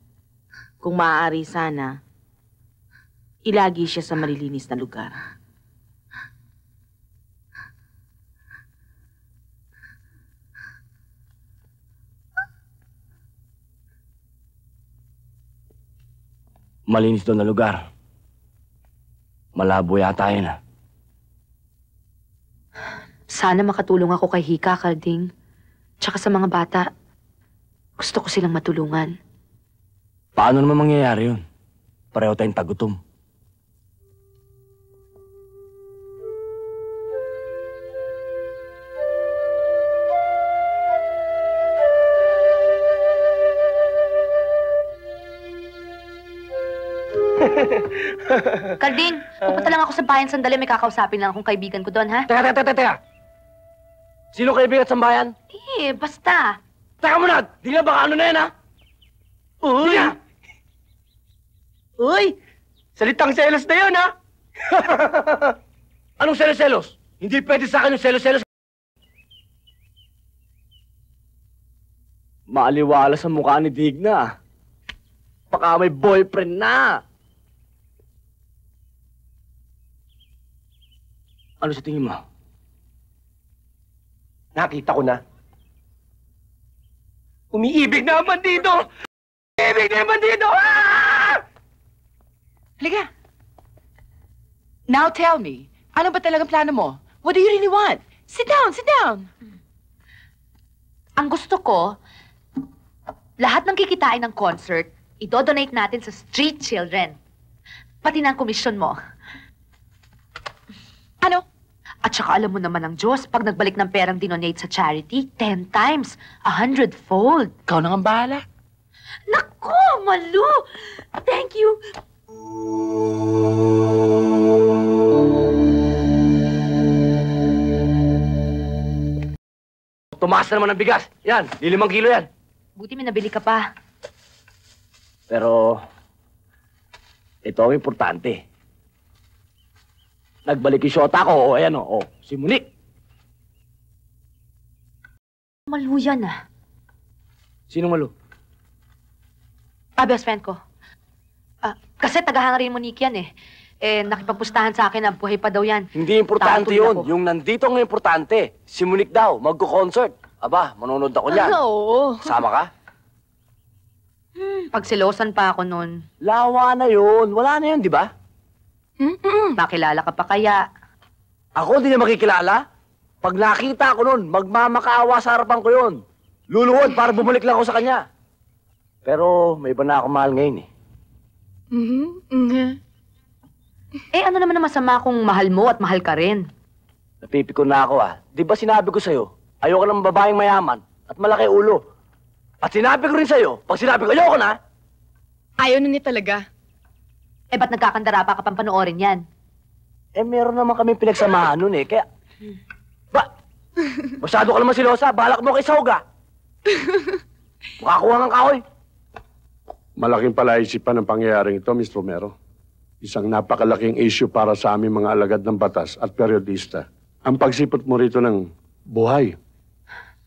S3: Kung maaari sana, ilagi siya sa malilinis na lugar.
S5: Malinis doon na lugar. Malabo yata yun ah.
S6: Sana makatulong ako kay Hika, Kalding. Tsaka sa mga bata. Gusto ko silang matulungan.
S5: Paano naman mangyayari yun? Pareho tayong tagutom.
S6: Kalding, pupunta lang ako sa bayan sandali. May kakausapin lang akong kaibigan ko doon, ha?
S5: Teka, teka, teka, teka! Sino kaibigan at sambayan?
S6: Eh, basta.
S5: Teka muna! Di na baka ano na yan ha?
S4: Uy! Uy! Salitang selos na yun, ha? *laughs*
S5: Anong selos-selos? Hindi pwede sa akin yung selos-selos. Maaliwala sa mukha ni Digna. Baka may boyfriend na. Ano sa tingin mo?
S4: Nakita ko na. Umiibig na ang bandido! Umiibig na ang bandido! Ah!
S14: Halika. Now tell me, ano ba talagang plano mo? What do you really want? Sit down, sit down.
S6: Ang gusto ko, lahat ng kikitain ng concert, idodonate natin sa street children. Pati na ang komisyon mo.
S14: Ano?
S6: At saka alam mo naman ang Diyos, pag nagbalik ng perang dinonate sa charity, ten times, a hundredfold.
S14: Ikaw na ang bahala.
S6: Naku, Malu! Thank you!
S5: Tumaas na naman ang bigas. Yan, lilimang kilo yan.
S6: Buti may nabili ka pa.
S5: Pero, ito ang importante. Nagbalik yung shota ko, o ayan o, o, si Monique.
S6: Malu yan ah.
S5: Sino malo?
S6: Ah, best friend ko. Ah, kasi tagahanga rin Monique yan eh. Eh, nakipagpustahan sa akin na buhay pa daw yan.
S5: Hindi importante
S6: Nakatulog
S5: yun.
S6: ako.
S5: Yung nandito ang importante. Si Monique daw, magko-concert. Aba, manonood ako niyan.
S6: Oo.
S5: Sama ka?
S6: Pagsilosan pa ako nun.
S5: Lawa na yun. Wala na yun, di ba?
S6: Nakilala ka pa kaya?
S5: Ako hindi niya makikilala. Pag nakita ko nun, magmamakaawa sa harapan ko yun. Luluhod para bumalik lang ako sa kanya. Pero may iba na ako mahal ngayon eh.
S6: Eh, ano naman ang masama kung mahal mo at mahal ka rin?
S5: Napipikon na ako ah. Di ba sinabi ko sa'yo, ayoko ng babaeng mayaman at malaki ulo. At sinabi ko rin sa'yo, pag sinabi ko ayoko na,
S13: Ayaw na niya talaga.
S6: Eh, ba't nagkakandara pa ka pang panoorin yan?
S5: eh meron naman kami pinagsamahan nun eh. Kaya, ba, masyado ka naman silosa, balak mo kay Sauga. *laughs* Makakuha ng kahoy.
S26: Malaking palaisipan ang pangyayaring ito, Mr. Romero. Isang napakalaking issue para sa aming mga alagad ng batas at periodista. Ang pagsipot mo rito ng buhay.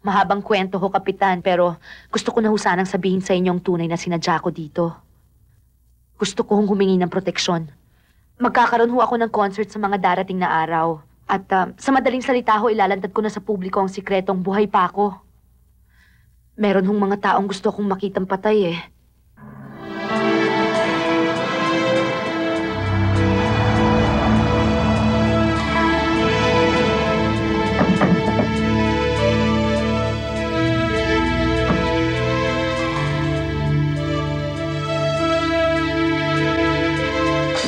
S6: Mahabang kwento ho, Kapitan, pero gusto ko na ho sanang sabihin sa inyong tunay na sinadya ko dito. Gusto ko hong humingi ng proteksyon. Magkakaroon ho ako ng concert sa mga darating na araw. At ah, sa madaling salita ho, ilalantad ko na sa publiko ang sikretong buhay pa ako. Meron hong mga taong gusto kong makitang patay eh.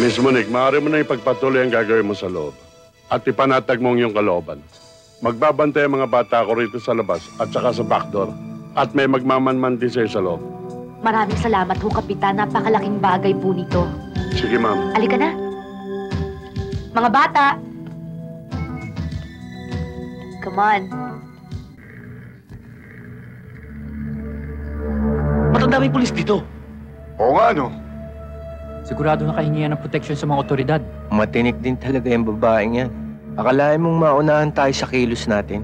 S26: Miss Monique, maaari mo na ipagpatuloy ang gagawin mo sa loob. At ipanatag mo ang iyong kalooban. Magbabantay ang mga bata ko rito sa labas at saka sa backdoor. At may magmamanman din sa'yo sa loob.
S6: Maraming salamat ho, Kapitan. Napakalaking bagay po nito.
S26: Sige, ma'am.
S6: Alika na. Mga bata! Come on.
S5: Ba't ang daming pulis dito?
S8: Oo nga, no?
S27: Sigurado nakahingihan ng proteksyon sa mga otoridad.
S4: Matinik din talaga yung babaeng yan. Akalain mong maunahan tayo sa kilos natin.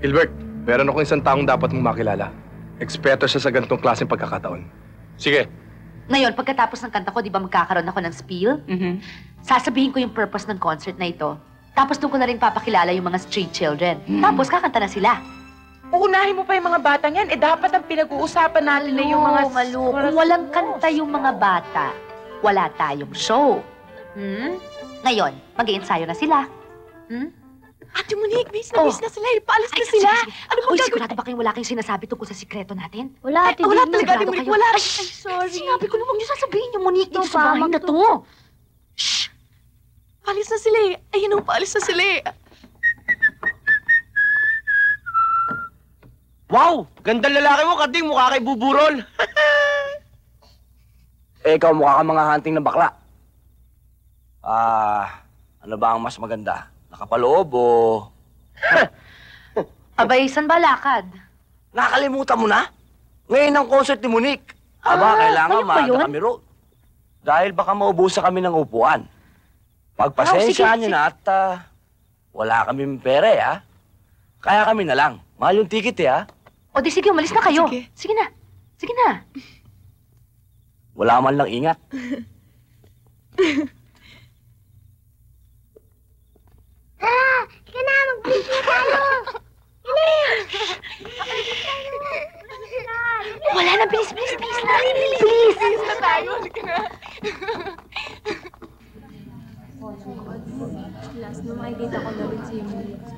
S28: Gilbert, meron ako isang taong dapat mong makilala. Eksperto siya sa ganitong klaseng pagkakataon. Sige.
S6: Ngayon, pagkatapos ng kanta ko, di ba magkakaroon ako ng spiel? Sasabihin ko yung purpose ng concert na ito. Tapos doon ko na rin papakilala yung mga street children. Tapos kakanta na sila.
S3: Uunahin mo pa yung mga batang yan. Eh, dapat ang pinag-uusapan natin na yung mga...
S6: Malu, kung walang kanta yung mga bata, wala tayong show. Hmm? Ngayon, mag ensayo na sila. Hmm?
S3: Ate Monique, bis na bis na sila. Paalis na sila. Ano
S6: Uy, sigurado ba kayong wala kayong sinasabi tungkol sa sikreto natin?
S21: Wala,
S6: Ate Wala
S21: Dino.
S6: talaga, Ate Monique. Wala.
S21: Ay,
S6: Ay,
S21: sorry.
S6: Sinabi ko na huwag niyo sasabihin yung Monique dito
S21: Ito
S6: sa
S21: ba?
S6: bahay na to.
S3: Paalis na sila eh. Ayun ang paalis na sila eh.
S5: Wow! Ganda lalaki mo, kading mukha kay buburol. *laughs* eh, ikaw mukha ka mga hunting na bakla. Ah, ano ba ang mas maganda? Nakapaloob o... *laughs*
S6: Abay, saan ba lakad?
S5: Nakakalimutan mo na? Ngayon ang concert ni Monique. Aba,
S6: Ah,
S5: kailangan
S6: ba
S5: maaga kami road. Dahil baka maubusan kami ng upuan. Pagpasensyahan
S6: Oh, sige,
S5: niyo na at ah, wala kami pera eh, ha? Kaya kami na lang. Mahal yung ticket eh, ha?
S6: O di sige, umalis na kayo. Sige, na. Sige na.
S5: Wala man lang ingat.
S21: Ah, sige na, mag-break na tayo.
S6: Wala na, bilis, bilis, bilis na. Bilis.
S3: Bilis na tayo. Halika na.
S29: Last na makikita ko na rin si Monique.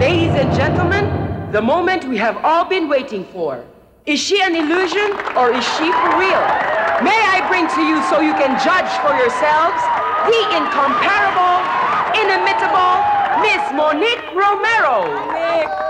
S30: Ladies and gentlemen, the moment we have all been waiting for. Is she an illusion or is she for real? Bring to you so you can judge for yourselves the incomparable, inimitable Miss Monique Romero.
S21: Ang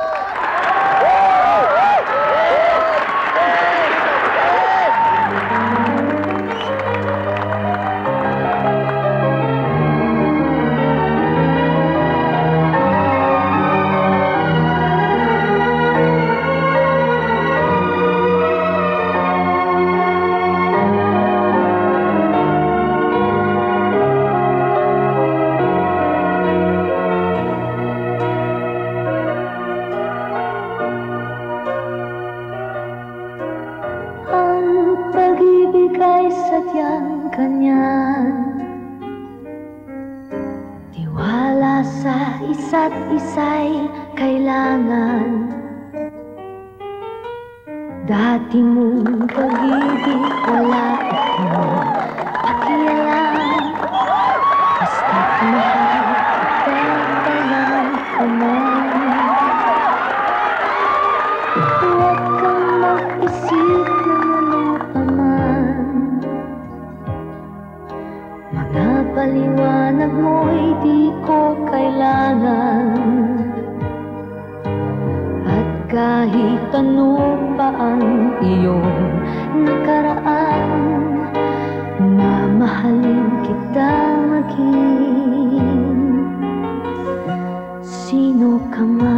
S6: Sino ka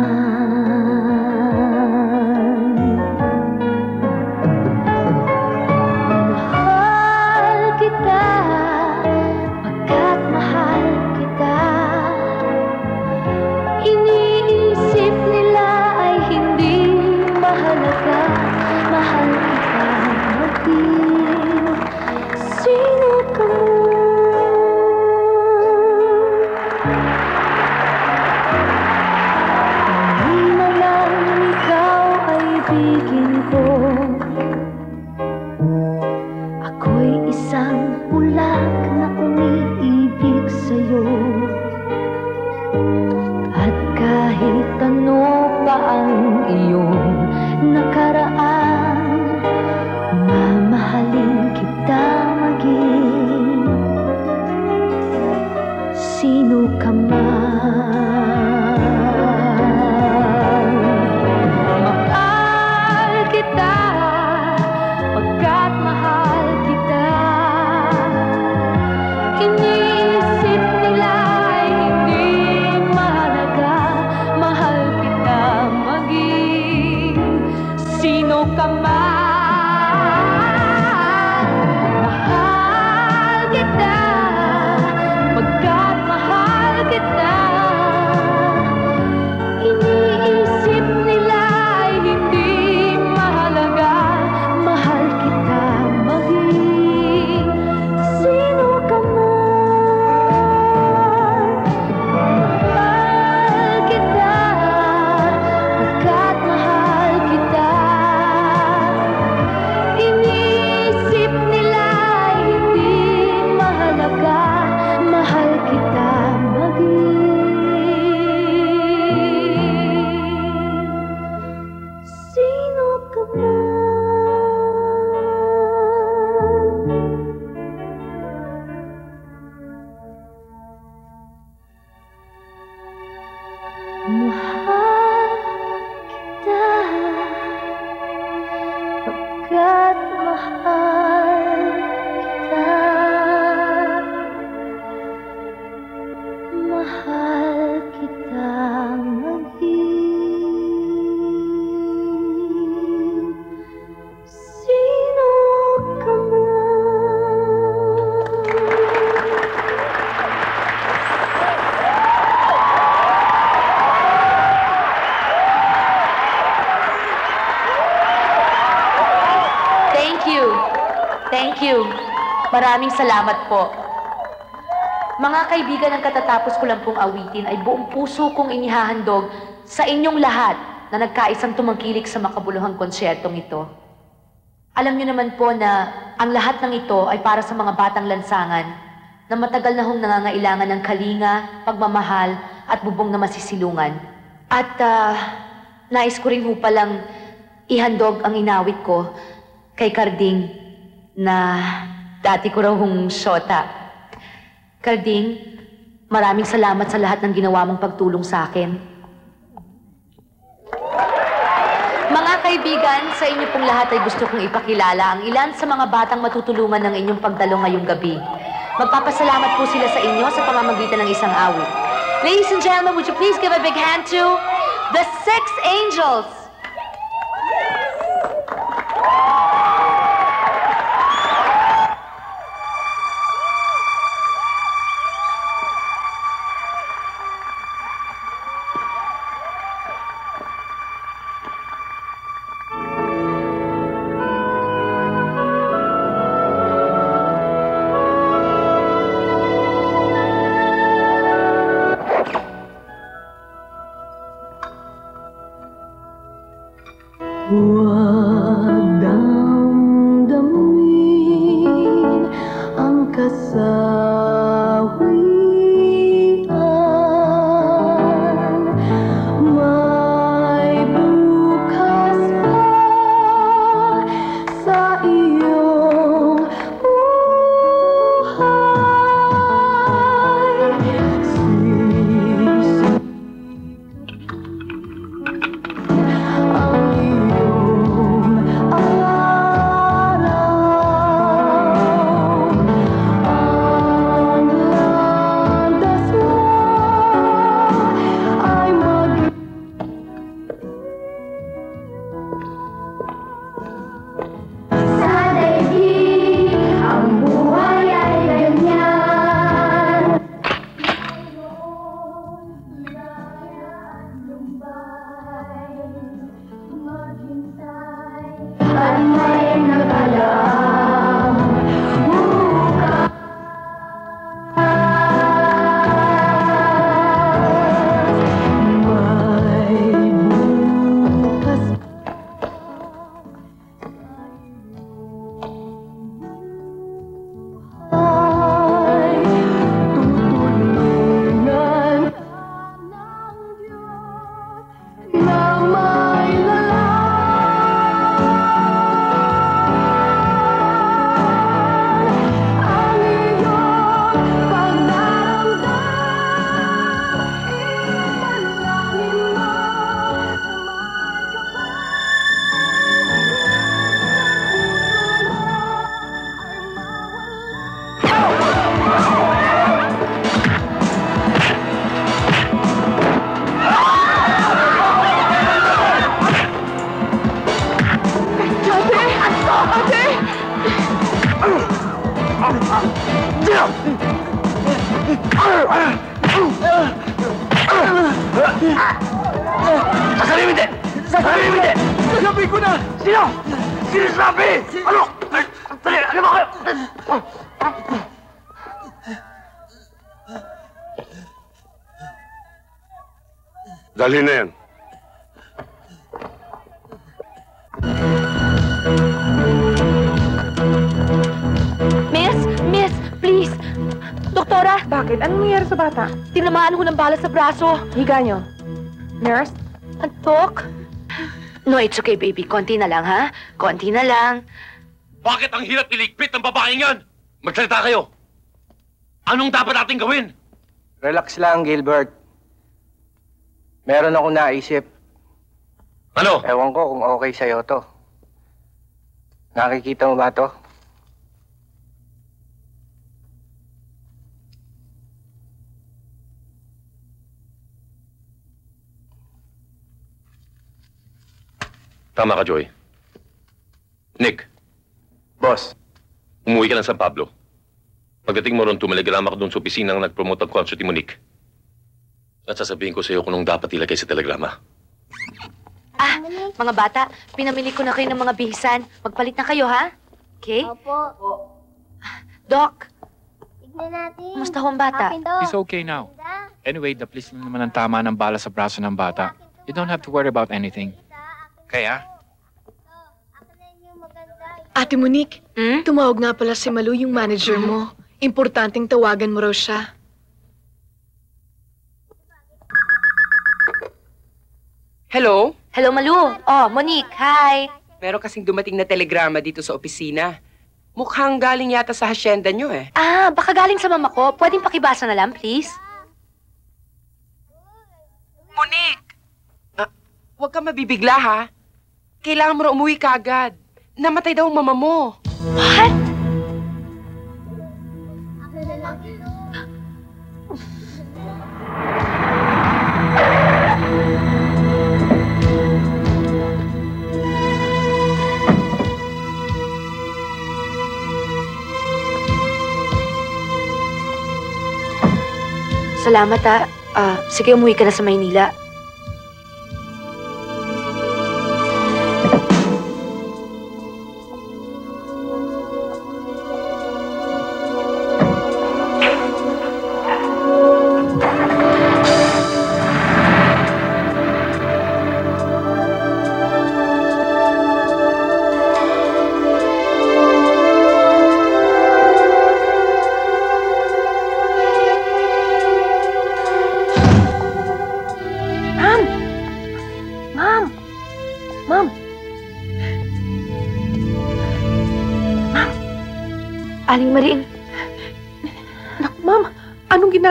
S31: salamat po. Mga kaibigan, ang katatapos ko lang pong awitin ay buong puso kong inihahandog sa inyong lahat na nagkaisang tumangkilik sa makabuluhang konsyertong ito. Alam niyo naman po na ang lahat ng ito ay para sa mga batang lansangan na matagal na hong nangangailangan ng kalinga, pagmamahal at bubong na masisilungan. At ah, nais ko rin ho palang ihandog ang inawit ko kay Karding na dati ko raw hong syota. Karding, maraming salamat sa lahat ng ginawa mong pagtulong sa akin. Mga kaibigan, sa inyo pong lahat ay gusto kong ipakilala ang ilan sa mga batang matutulungan ng inyong pagdalo ngayong gabi. Magpapasalamat po sila sa inyo sa pamamagitan ng isang awit. Ladies and gentlemen, would you please give a big hand to the Six Angels?
S6: Braso.
S13: Higa nyo. Nurse?
S6: Antok? No, it's okay, baby. Konti na lang, ha? Konti na lang.
S7: Bakit ang hirap iligpit ng babaeng yan? Magsalita kayo. Anong dapat nating gawin?
S4: Relax lang, Gilbert. Meron akong naisip.
S7: Ano?
S4: Ewan ko kung okay sa'yo to. Nakikita mo ba to?
S7: Tama ka, Joy. Nick.
S4: Boss.
S7: Umuwi ka ng San Pablo. Pagdating mo ron, tumelegrama ka doon sa opisinang nag-promote ang concert ni Monique. At sasabihin ko sa iyo kung anong dapat ilagay sa telegrama.
S6: Ah, mga bata, pinamili ko na kayo ng mga bihisan. Magpalit na kayo, ha? Okay?
S21: Opo.
S6: Doc,
S21: Tignan natin.
S6: Kumusta ho ang bata?
S21: Akin to.
S27: He's okay now. Anyway, the police lang naman ang tama ng bala sa braso ng bata. You don't have to worry about anything. Kaya?
S13: Ate Monique, tumawag nga pala si Malu yung manager mo. Importanteng tawagan mo raw siya.
S30: Hello?
S6: Hello, Malu. Oh, Monique, hi.
S30: Meron kasing dumating na telegrama dito sa opisina. Mukhang galing yata sa hasyenda nyo eh.
S6: Ah, baka galing sa mama ko. Pwedeng pakibasa na lang, please?
S30: Monique! Ah, huwag ka mabibigla ha. Kailangan mo na umuwi kaagad. Namatay daw ang mama mo.
S6: What? Salamat, ha. Ah, sige, umuwi ka na sa Maynila.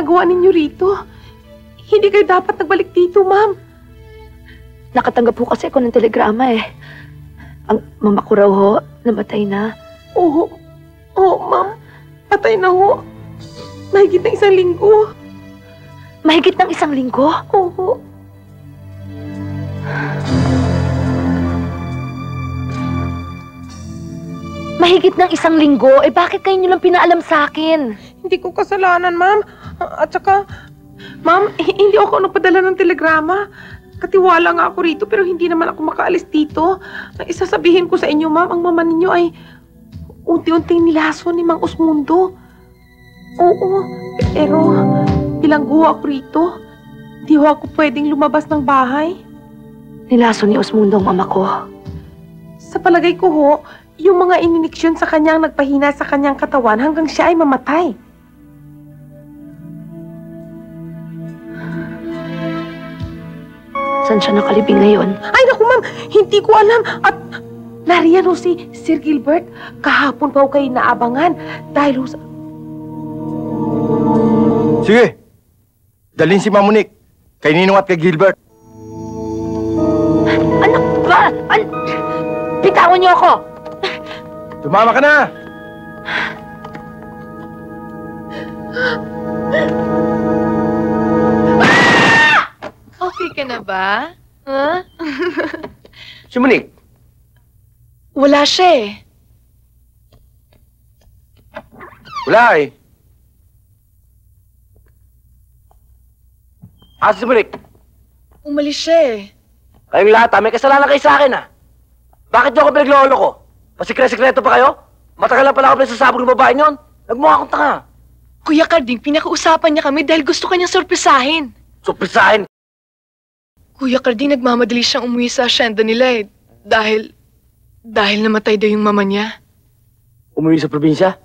S13: Ginagawa ninyo rito? Hindi kayo dapat nagbalik dito, ma'am.
S6: Nakatanggap po kasi ako ng telegrama eh. Ang mama ko raw ho, namatay na.
S13: Oo. Oo, ma'am. Patay na ho. Mahigit na isang linggo.
S6: Mahigit ng isang linggo?
S13: Oo.
S6: Mahigit ng isang linggo? Eh bakit kayo nyo lang pinaalam sa akin?
S13: Hindi ko kasalanan, ma'am. At saka, ma'am, hindi ako nagpadala ng telegrama. Katiwala nga ako rito pero hindi naman ako makaalis dito. Isasabihin ko sa inyo, ma'am, ang mama ninyo ay unti-unting nilaso ni Mang Osmundo. Oo, pero bilanggo ako rito. Di ho ako pwedeng lumabas ng bahay.
S6: Nilaso ni Osmundo ang mama ko.
S13: Sa palagay ko ho, yung mga ininiksyon sa kanyang nagpahina sa kanyang katawan hanggang siya ay mamatay.
S6: Saan siya nakalibing ngayon?
S13: Ay, naku ma'am, hindi ko alam. At nariyan ho si Sir Gilbert. Kahapon pa ho kayo naabangan dahil ho sa...
S8: Sige. Dalhin si Mamunik. Kay Ninong at kay Gilbert.
S6: Anak ba? An... Bitawan niyo ako!
S8: Tumama ka na!
S13: Okay ka na ba? Huh? *laughs*
S4: Si Monique,
S13: Wala siya eh.
S4: wala eh. Asa si Monique?
S13: Umalis siya eh.
S5: Kayong lahat, ha? May kasalanan kayo sa akin, ha? Bakit niyo ako pinaglolo ko? Pasikre-sikreto pa kayo? Matagal na pala ako pinasasabog ng babae niyon. Nagmukha akong tanga.
S13: Kuya Carding, pinakausapan niya kami dahil gusto kanyang sorpresahin.
S5: Surprisahin.
S13: Kuya Carding, nagmamadali siyang umuwi sa asyenda nila eh. Dahil, dahil namatay daw yung mama niya.
S5: Umuwi sa probinsya?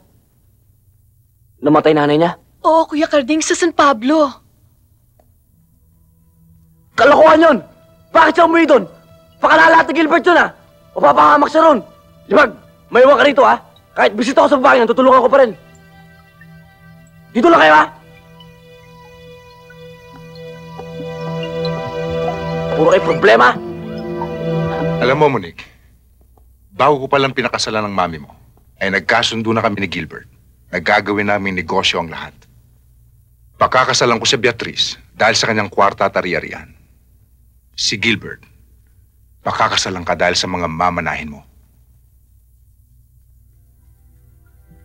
S5: Namatay nanay niya?
S13: Oo, Kuya Carding, sa San Pablo.
S5: Kalokohan yun! Bakit siya umuwi doon? Pakalala ni Gilbert yun, ha? Mapapahamak siya ron. Libag, may iwan ka rito, ha? Kahit bisita ako sa bahay, tutulungan ko pa rin. Dito lang kayo, ha? Puro kayo problema.
S16: Alam mo, Monique, bago ko palang pinakasalan ng mami mo, ay nagkasundo na kami ni Gilbert. Nagkagawin namin negosyo ang lahat. Pakakasalan ko si Beatrice dahil sa kanyang kwarta at ari-arian. Si Gilbert, pakakasalan ka dahil sa mga mamanahin mo.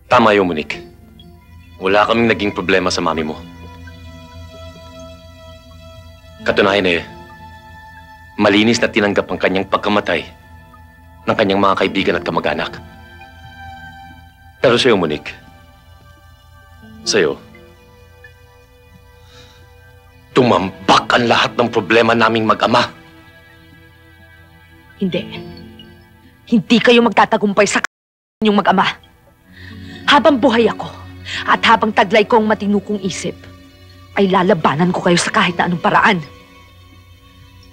S7: Tama yung Monique. Wala kaming naging problema sa mami mo. Katunayan eh, malinis na tinanggap ang kanyang pagkamatay ng kanyang mga kaibigan at kamag-anak. Pero sa'yo, Monique, sa'yo, tumambak ang lahat ng problema naming mag-ama.
S6: Hindi. Hindi kayo magtatagumpay sa yung mag-ama. Habang buhay ako at habang taglay ko ang matinukong isip, ay lalabanan ko kayo sa kahit na anong paraan.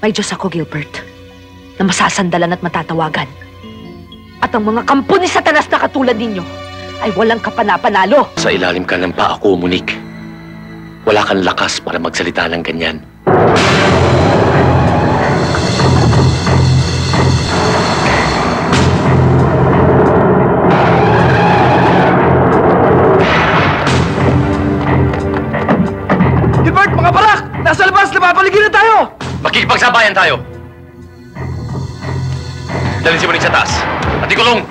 S6: May Diyos ako, Gilbert, na masasandalan at matatawagan. At ang mga kampo ni Satanas na katulad ninyo ay walang kapanapanalo.
S7: Sa ilalim ka ng paa ko, Monique. Wala kang lakas para magsalita ng ganyan.
S5: Tayo!
S7: Makikipagsabayan tayo! Dalhin si Monique sa taas. At ikulong!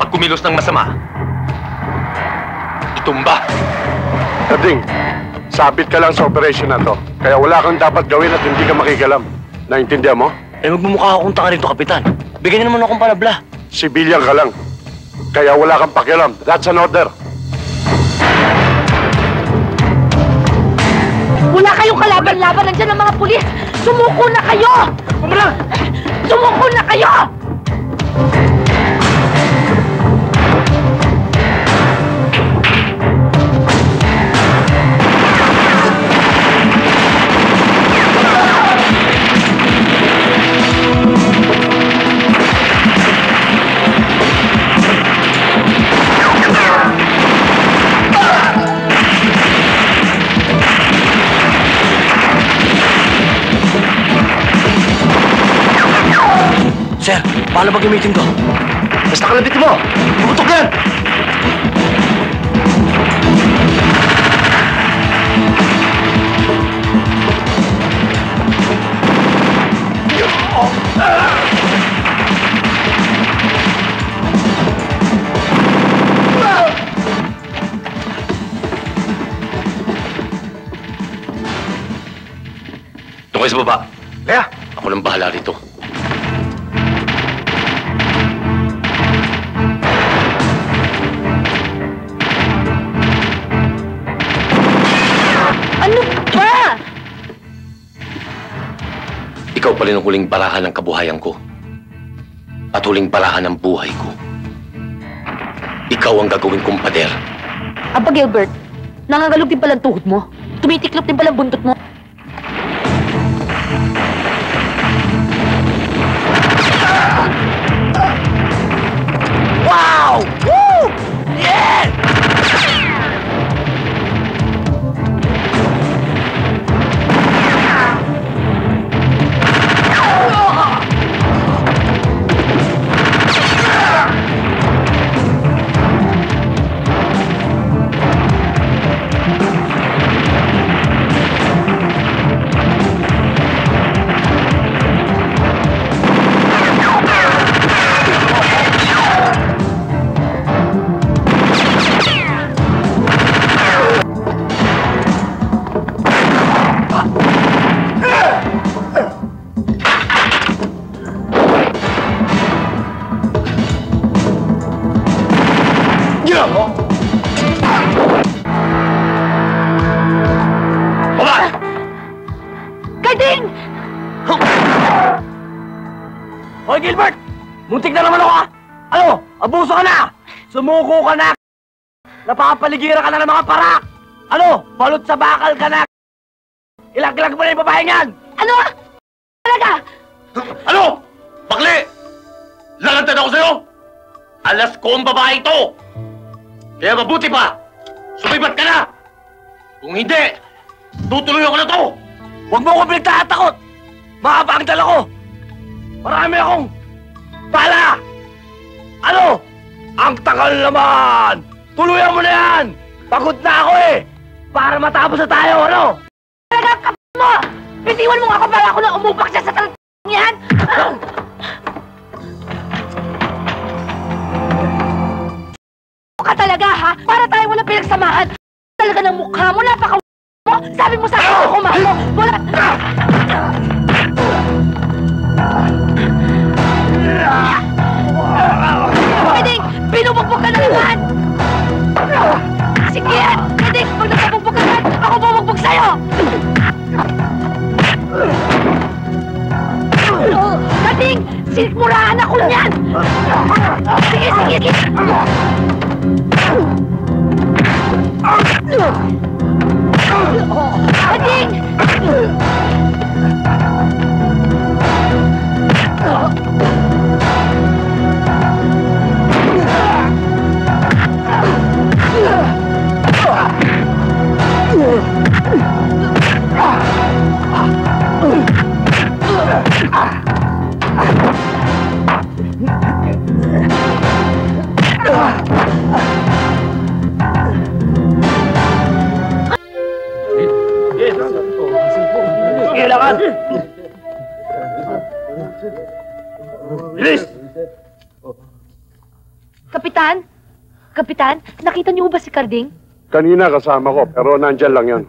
S7: Pag kumilos ng masama, itumba!
S26: Kading, sabit ka lang sa operation na to. Kaya wala kang dapat gawin at hindi ka makikialam. Naintindihan mo?
S5: Eh, magmumukha akong tanga rito, Kapitan. Bigyan niyo naman akong palabla.
S26: Sibilyan ka lang. Kaya wala kang pakialam. That's an order.
S6: Wala kayong kalaban-laban. Nandiyan ang mga pulis. Sumuko na kayo!
S5: Pumala!
S6: Sumuko na kayo!
S5: Paano ba gamitin ko? Basta kalabit mo! Puputok yan!
S7: Doon kayo sa baba.
S5: Lea!
S7: Ako nang bahala rito. Ikaw pa rin ang huling barahan ng kabuhayan ko. At huling barahan ng buhay ko. Ikaw ang gagawin kong pader.
S6: Aba, Gilbert, nangagalog din palang tuhod mo. Tumitiklop din palang buntot mo.
S5: Sumuko ka na! Napapaligiran ka na ng mga parak! Ano? Balot sa bakal ka na! Ilaglag mo na yung babae niyan!
S6: Ano? Talaga?
S7: Ano? Bakli! Lalantan ako sa'yo! Alas ko ang babae ito! Kaya mabuti pa! Sumibat ka na! Kung hindi, tutuloy ako na to!
S5: Huwag mo akong pinagtatakot! Mahaba ang dala ko! Marami akong bala! Ano? Ang takal naman! Tuluyan mo na yan! Pagod na ako eh! Para matapos na tayo, ano?
S6: Talaga ka mo! Bitiwan mo nga ako para ako na umupak siya sa tal... yan! ka talaga, ha? Para tayo walang pinagsamahan. Talaga ng mukha mo, napaka mo. Sabi mo sa akin ako kumalo. Wala... Binubugbog ka na naman! Sige! Pwedeng, pag nagkabugbog ka naman, ako bubugbog sa'yo! Kading! Sinigmurahan ako niyan! Sige, sige, sige! Kading!
S5: Kailangan!
S6: Nakita niyo ba si Karding?
S26: Kanina kasama ko, pero nandyan lang yan.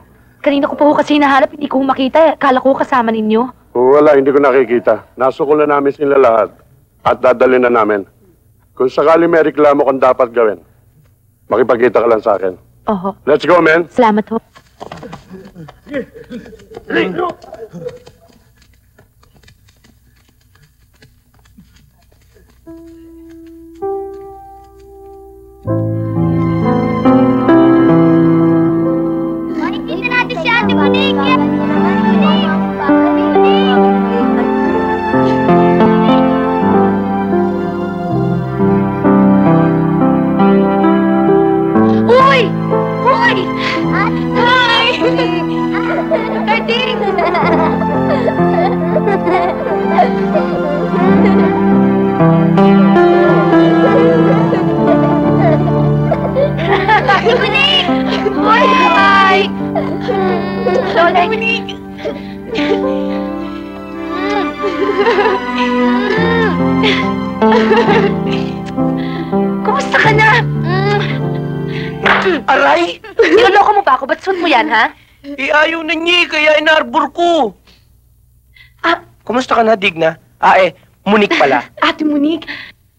S6: Kanina ko pa ho kasi hinahanap, hindi ko makita. Kala ko kasama ninyo.
S26: Wala, hindi ko nakikita. Nasukulan namin sila lahat at dadalhin na namin. Kung sakali may reklamo kung dapat gawin, makipagkita ka lang sa akin.
S6: Oho.
S26: Let's go, men!
S6: Salamat ho.
S21: Si *laughs*
S6: Lola! Kumusta ka na?
S4: Aray!
S6: Niloloko mo ba ako? Ba't suot mo yan, ha?
S4: Eh, ayaw na niya, eh, kaya inarbor ko. Ah, kumusta ka na, Digna? Ah, eh, Munik pala. *laughs*
S13: Ate Monique,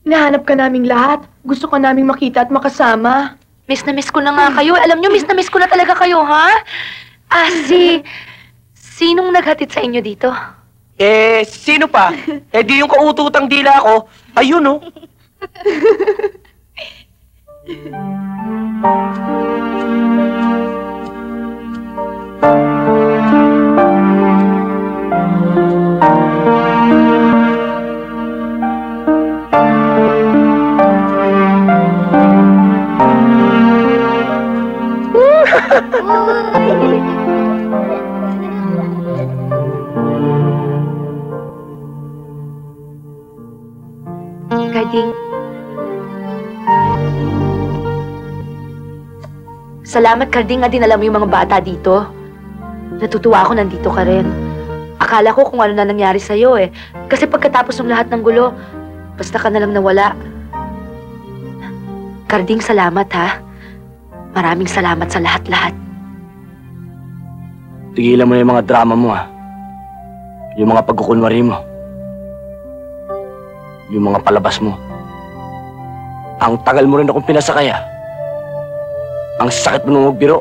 S13: nahanap ka naming lahat. Gusto ka naming makita at makasama.
S6: Miss na miss ko na nga kayo. Alam nyo, miss na miss ko na talaga kayo, ha? Ah, si... Sinong naghatid sa inyo dito?
S4: Eh, sino pa? *laughs* eh, di yung kaututang dila ko. Ayun, oh. *laughs*
S6: Karding. Salamat, Karding, nga dinala mo yung mga bata dito. Natutuwa ako nandito ka rin. Akala ko kung ano na nangyari sa'yo eh. Kasi pagkatapos ng lahat ng gulo, basta ka na lang nawala. Karding, salamat ha. Maraming salamat sa lahat-lahat.
S5: Tigilan mo na yung mga drama mo, ha? Yung mga pagkukunwari mo. Yung mga palabas mo. Ang tagal mo rin akong pinasakay, ha? Ang sakit mo nung magbiro.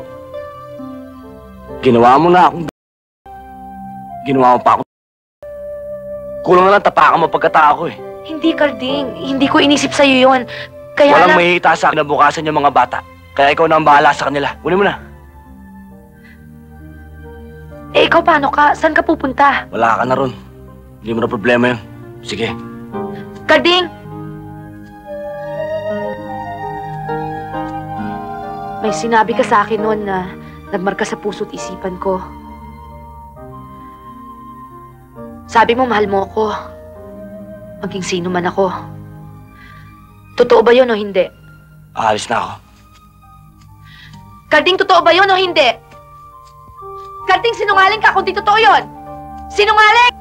S5: Ginawa mo na akong Ginawa mo pa ako. Kulang na lang tapakan mo pagkatao ko eh.
S32: Hindi, Carding. Hindi ko inisip sa'yo yon. Kaya
S5: Walang
S32: lang...
S5: mahihita sa akin na bukasan yung mga bata. Kaya ikaw na ang bahala sa kanila. Kunin mo na.
S32: Eh, ikaw paano ka? Saan ka pupunta?
S5: Wala ka na ron. Hindi mo na problema yun. Sige.
S32: Carding! May sinabi ka sa akin noon na nagmarka sa puso't isipan ko. Sabi mo, mahal mo ako. Maging sino man ako. Totoo ba yun o hindi?
S5: Aalis na ako.
S32: Carding, totoo ba yun o hindi? Carding, sinungaling ka kung di totoo yun! Sinungaling!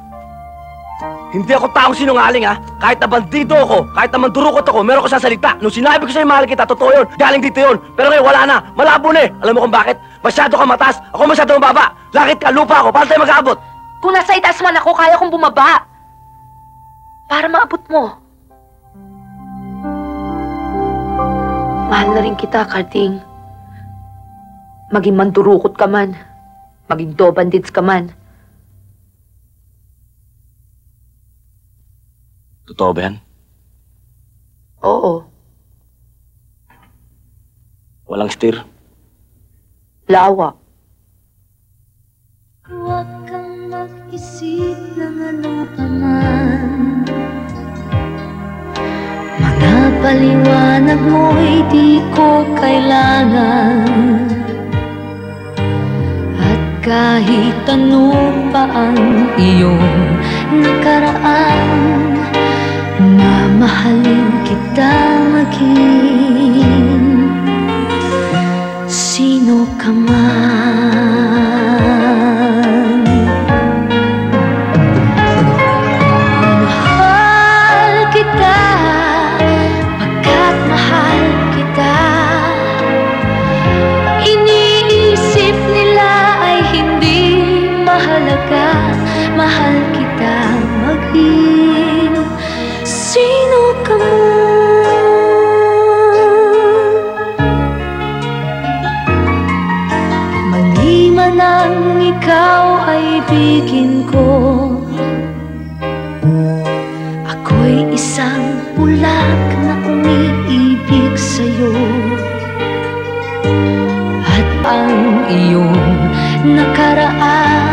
S5: Hindi ako taong sinungaling ha. Kahit na bandido ako, kahit na mandurukot ako, meron ko sasalita. Nung sinabi ko sa'yo mahal kita, totoo yun. Galing dito yun. Pero ngayon wala na. Malabo na eh. Alam mo kung bakit? Masyado ka mataas. Ako masyado mababa. Lakit ka, lupa ako. Paano tayo mag-aabot?
S32: Kung nasa itaas man ako, kaya kong bumaba. Para maabot mo. Mahal na rin kita, Carding. Maging mandurukot ka man. Maging do bandits ka man.
S5: Totoo ba yan?
S32: Oo.
S5: Walang steer.
S32: Lawa.
S6: Huwag kang mag-isip ng ano pa man Mga paliwanag mo'y di ko kailangan kahit ano pa ang iyong nakaraan Mamahalin kita maging. Sino ka man sa'yo. At ang iyong nakaraan